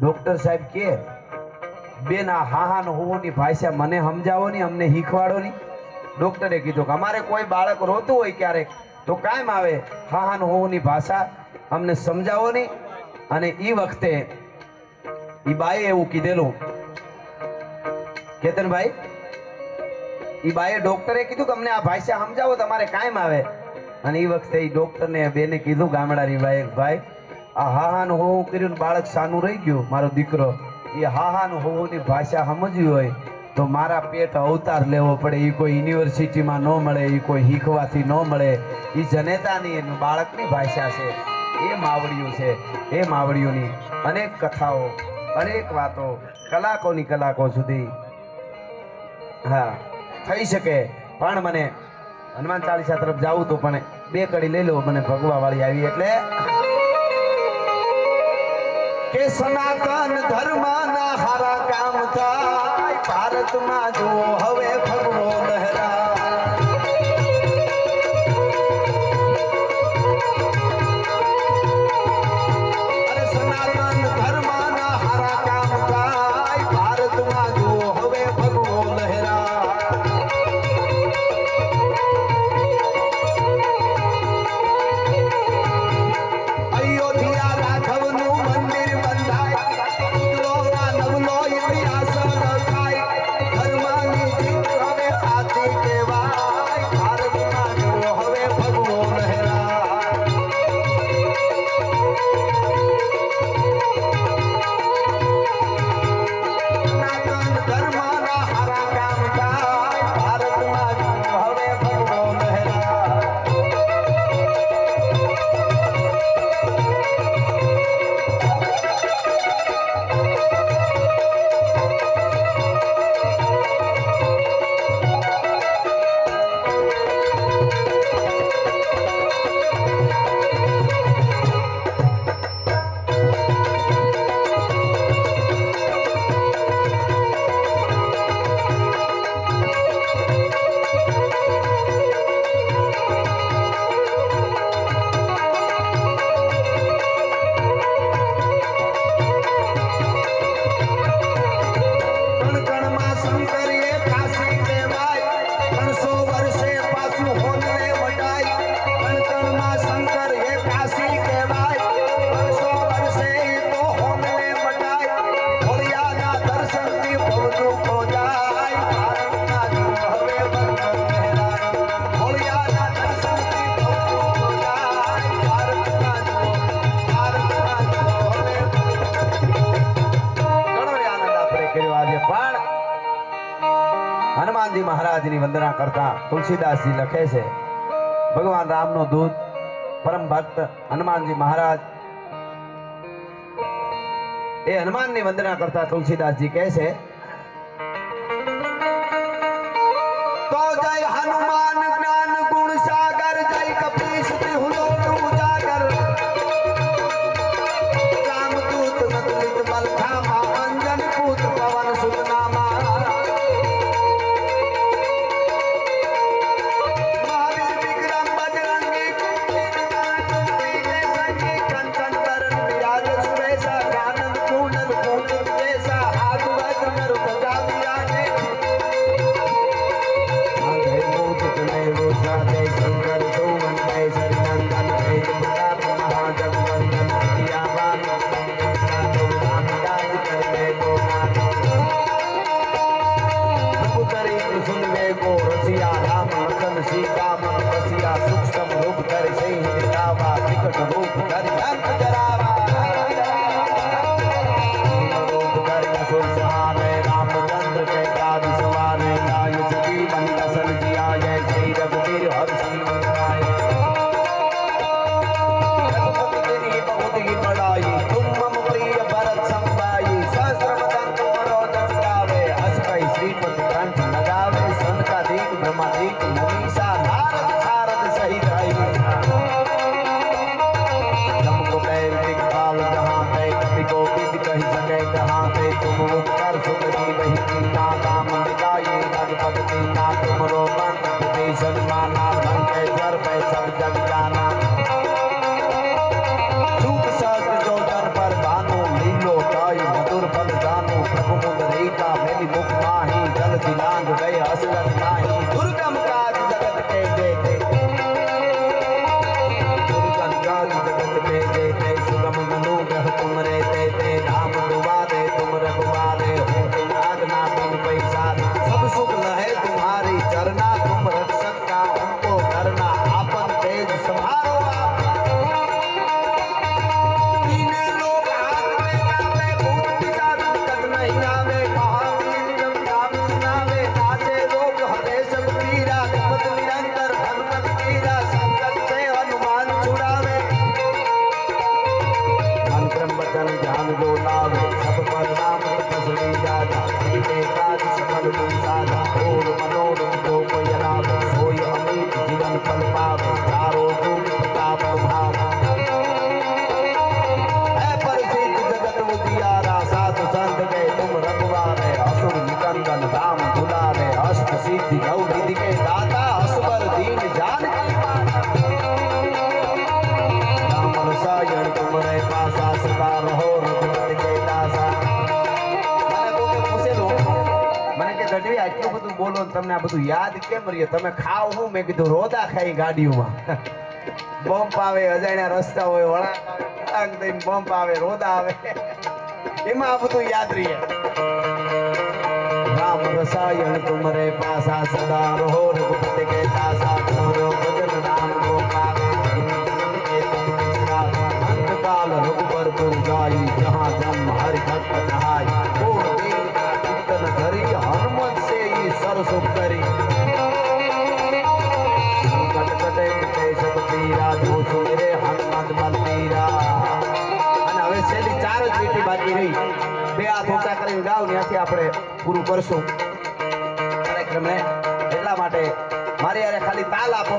ડોક્ટર સાહેબ કે બેન આ હા હા હોવોની ભાષા મને સમજાવો નહીં અમને શીખવાડો નહીં ડોક્ટરે કીધું કે, અમારે કોઈ બાળક રોતું હોય ક્યારેક, તો કાયમ આવે, હા હા હોવોની ભાષા અમને સમજાવો નહીં. અને એ વખતે એ બાએ એવું કીધેલું. કેતનભાઈ એ બાએ ડોક્ટરે કીધું કે અમને આ ભાષા સમજાવો, તમારે કાયમ આવે. અને એ વખતે એ ડોક્ટરને બેને કીધું, ગામડાની બાઈ ભાઈ, આ હા હા નું હોવું કર્યું બાળક સાનું રહી ગયું, મારો દીકરો. એ હા હા નું હોવુંની ભાષા સમજવી હોય તો મારા પેટ અવતાર લેવો પડે. એ કોઈ યુનિવર્સિટીમાં ન મળે એ કોઈ શીખવાથી ન મળે. એ જનેતાની બાળકની ભાષા છે. એ માવડીઓ છે, એ માવડીઓની અનેક કથાઓ, અનેક વાતો કલાકોની કલાકો સુધી, હા, થઈ શકે. પણ મને હનુમાન ચાલીસા તરફ જાવું તો પણ બે કડી લઈ લો મને ભગવા વાળી આવી એટલે કે સનાતન ધર્મના હારા કામ થાય, ભારતમાં જો હવે ભગવો લહેરા મહારાજની વંદના કરતા તુલસીદાસજી લખે છે, ભગવાન રામનો દૂત, પરમ ભક્ત હનુમાનજી મહારાજ. એ હનુમાનની વંદના કરતા તુલસીદાસજી કહે છે, તો જય હનુમાન તમને આ બધું યાદ કેમ રહીએ તમે ખાવ હું? મેં કીધું રોદા ખાઈ ગાડીઓમાં. બમ્પ આવે, અજાણ્યા રસ્તા હોય વળા થઈને બમ્પ આવે રોદા આવે. એમાં આ બધું યાદ રહીએ. રામ રસાયણ તુમરે પાસા સદા રહો, રઘુપતિ કે દાસા કરશું. કાર્યક્રમને એટલા માટે મારી યારે ખાલી તાલ આપો.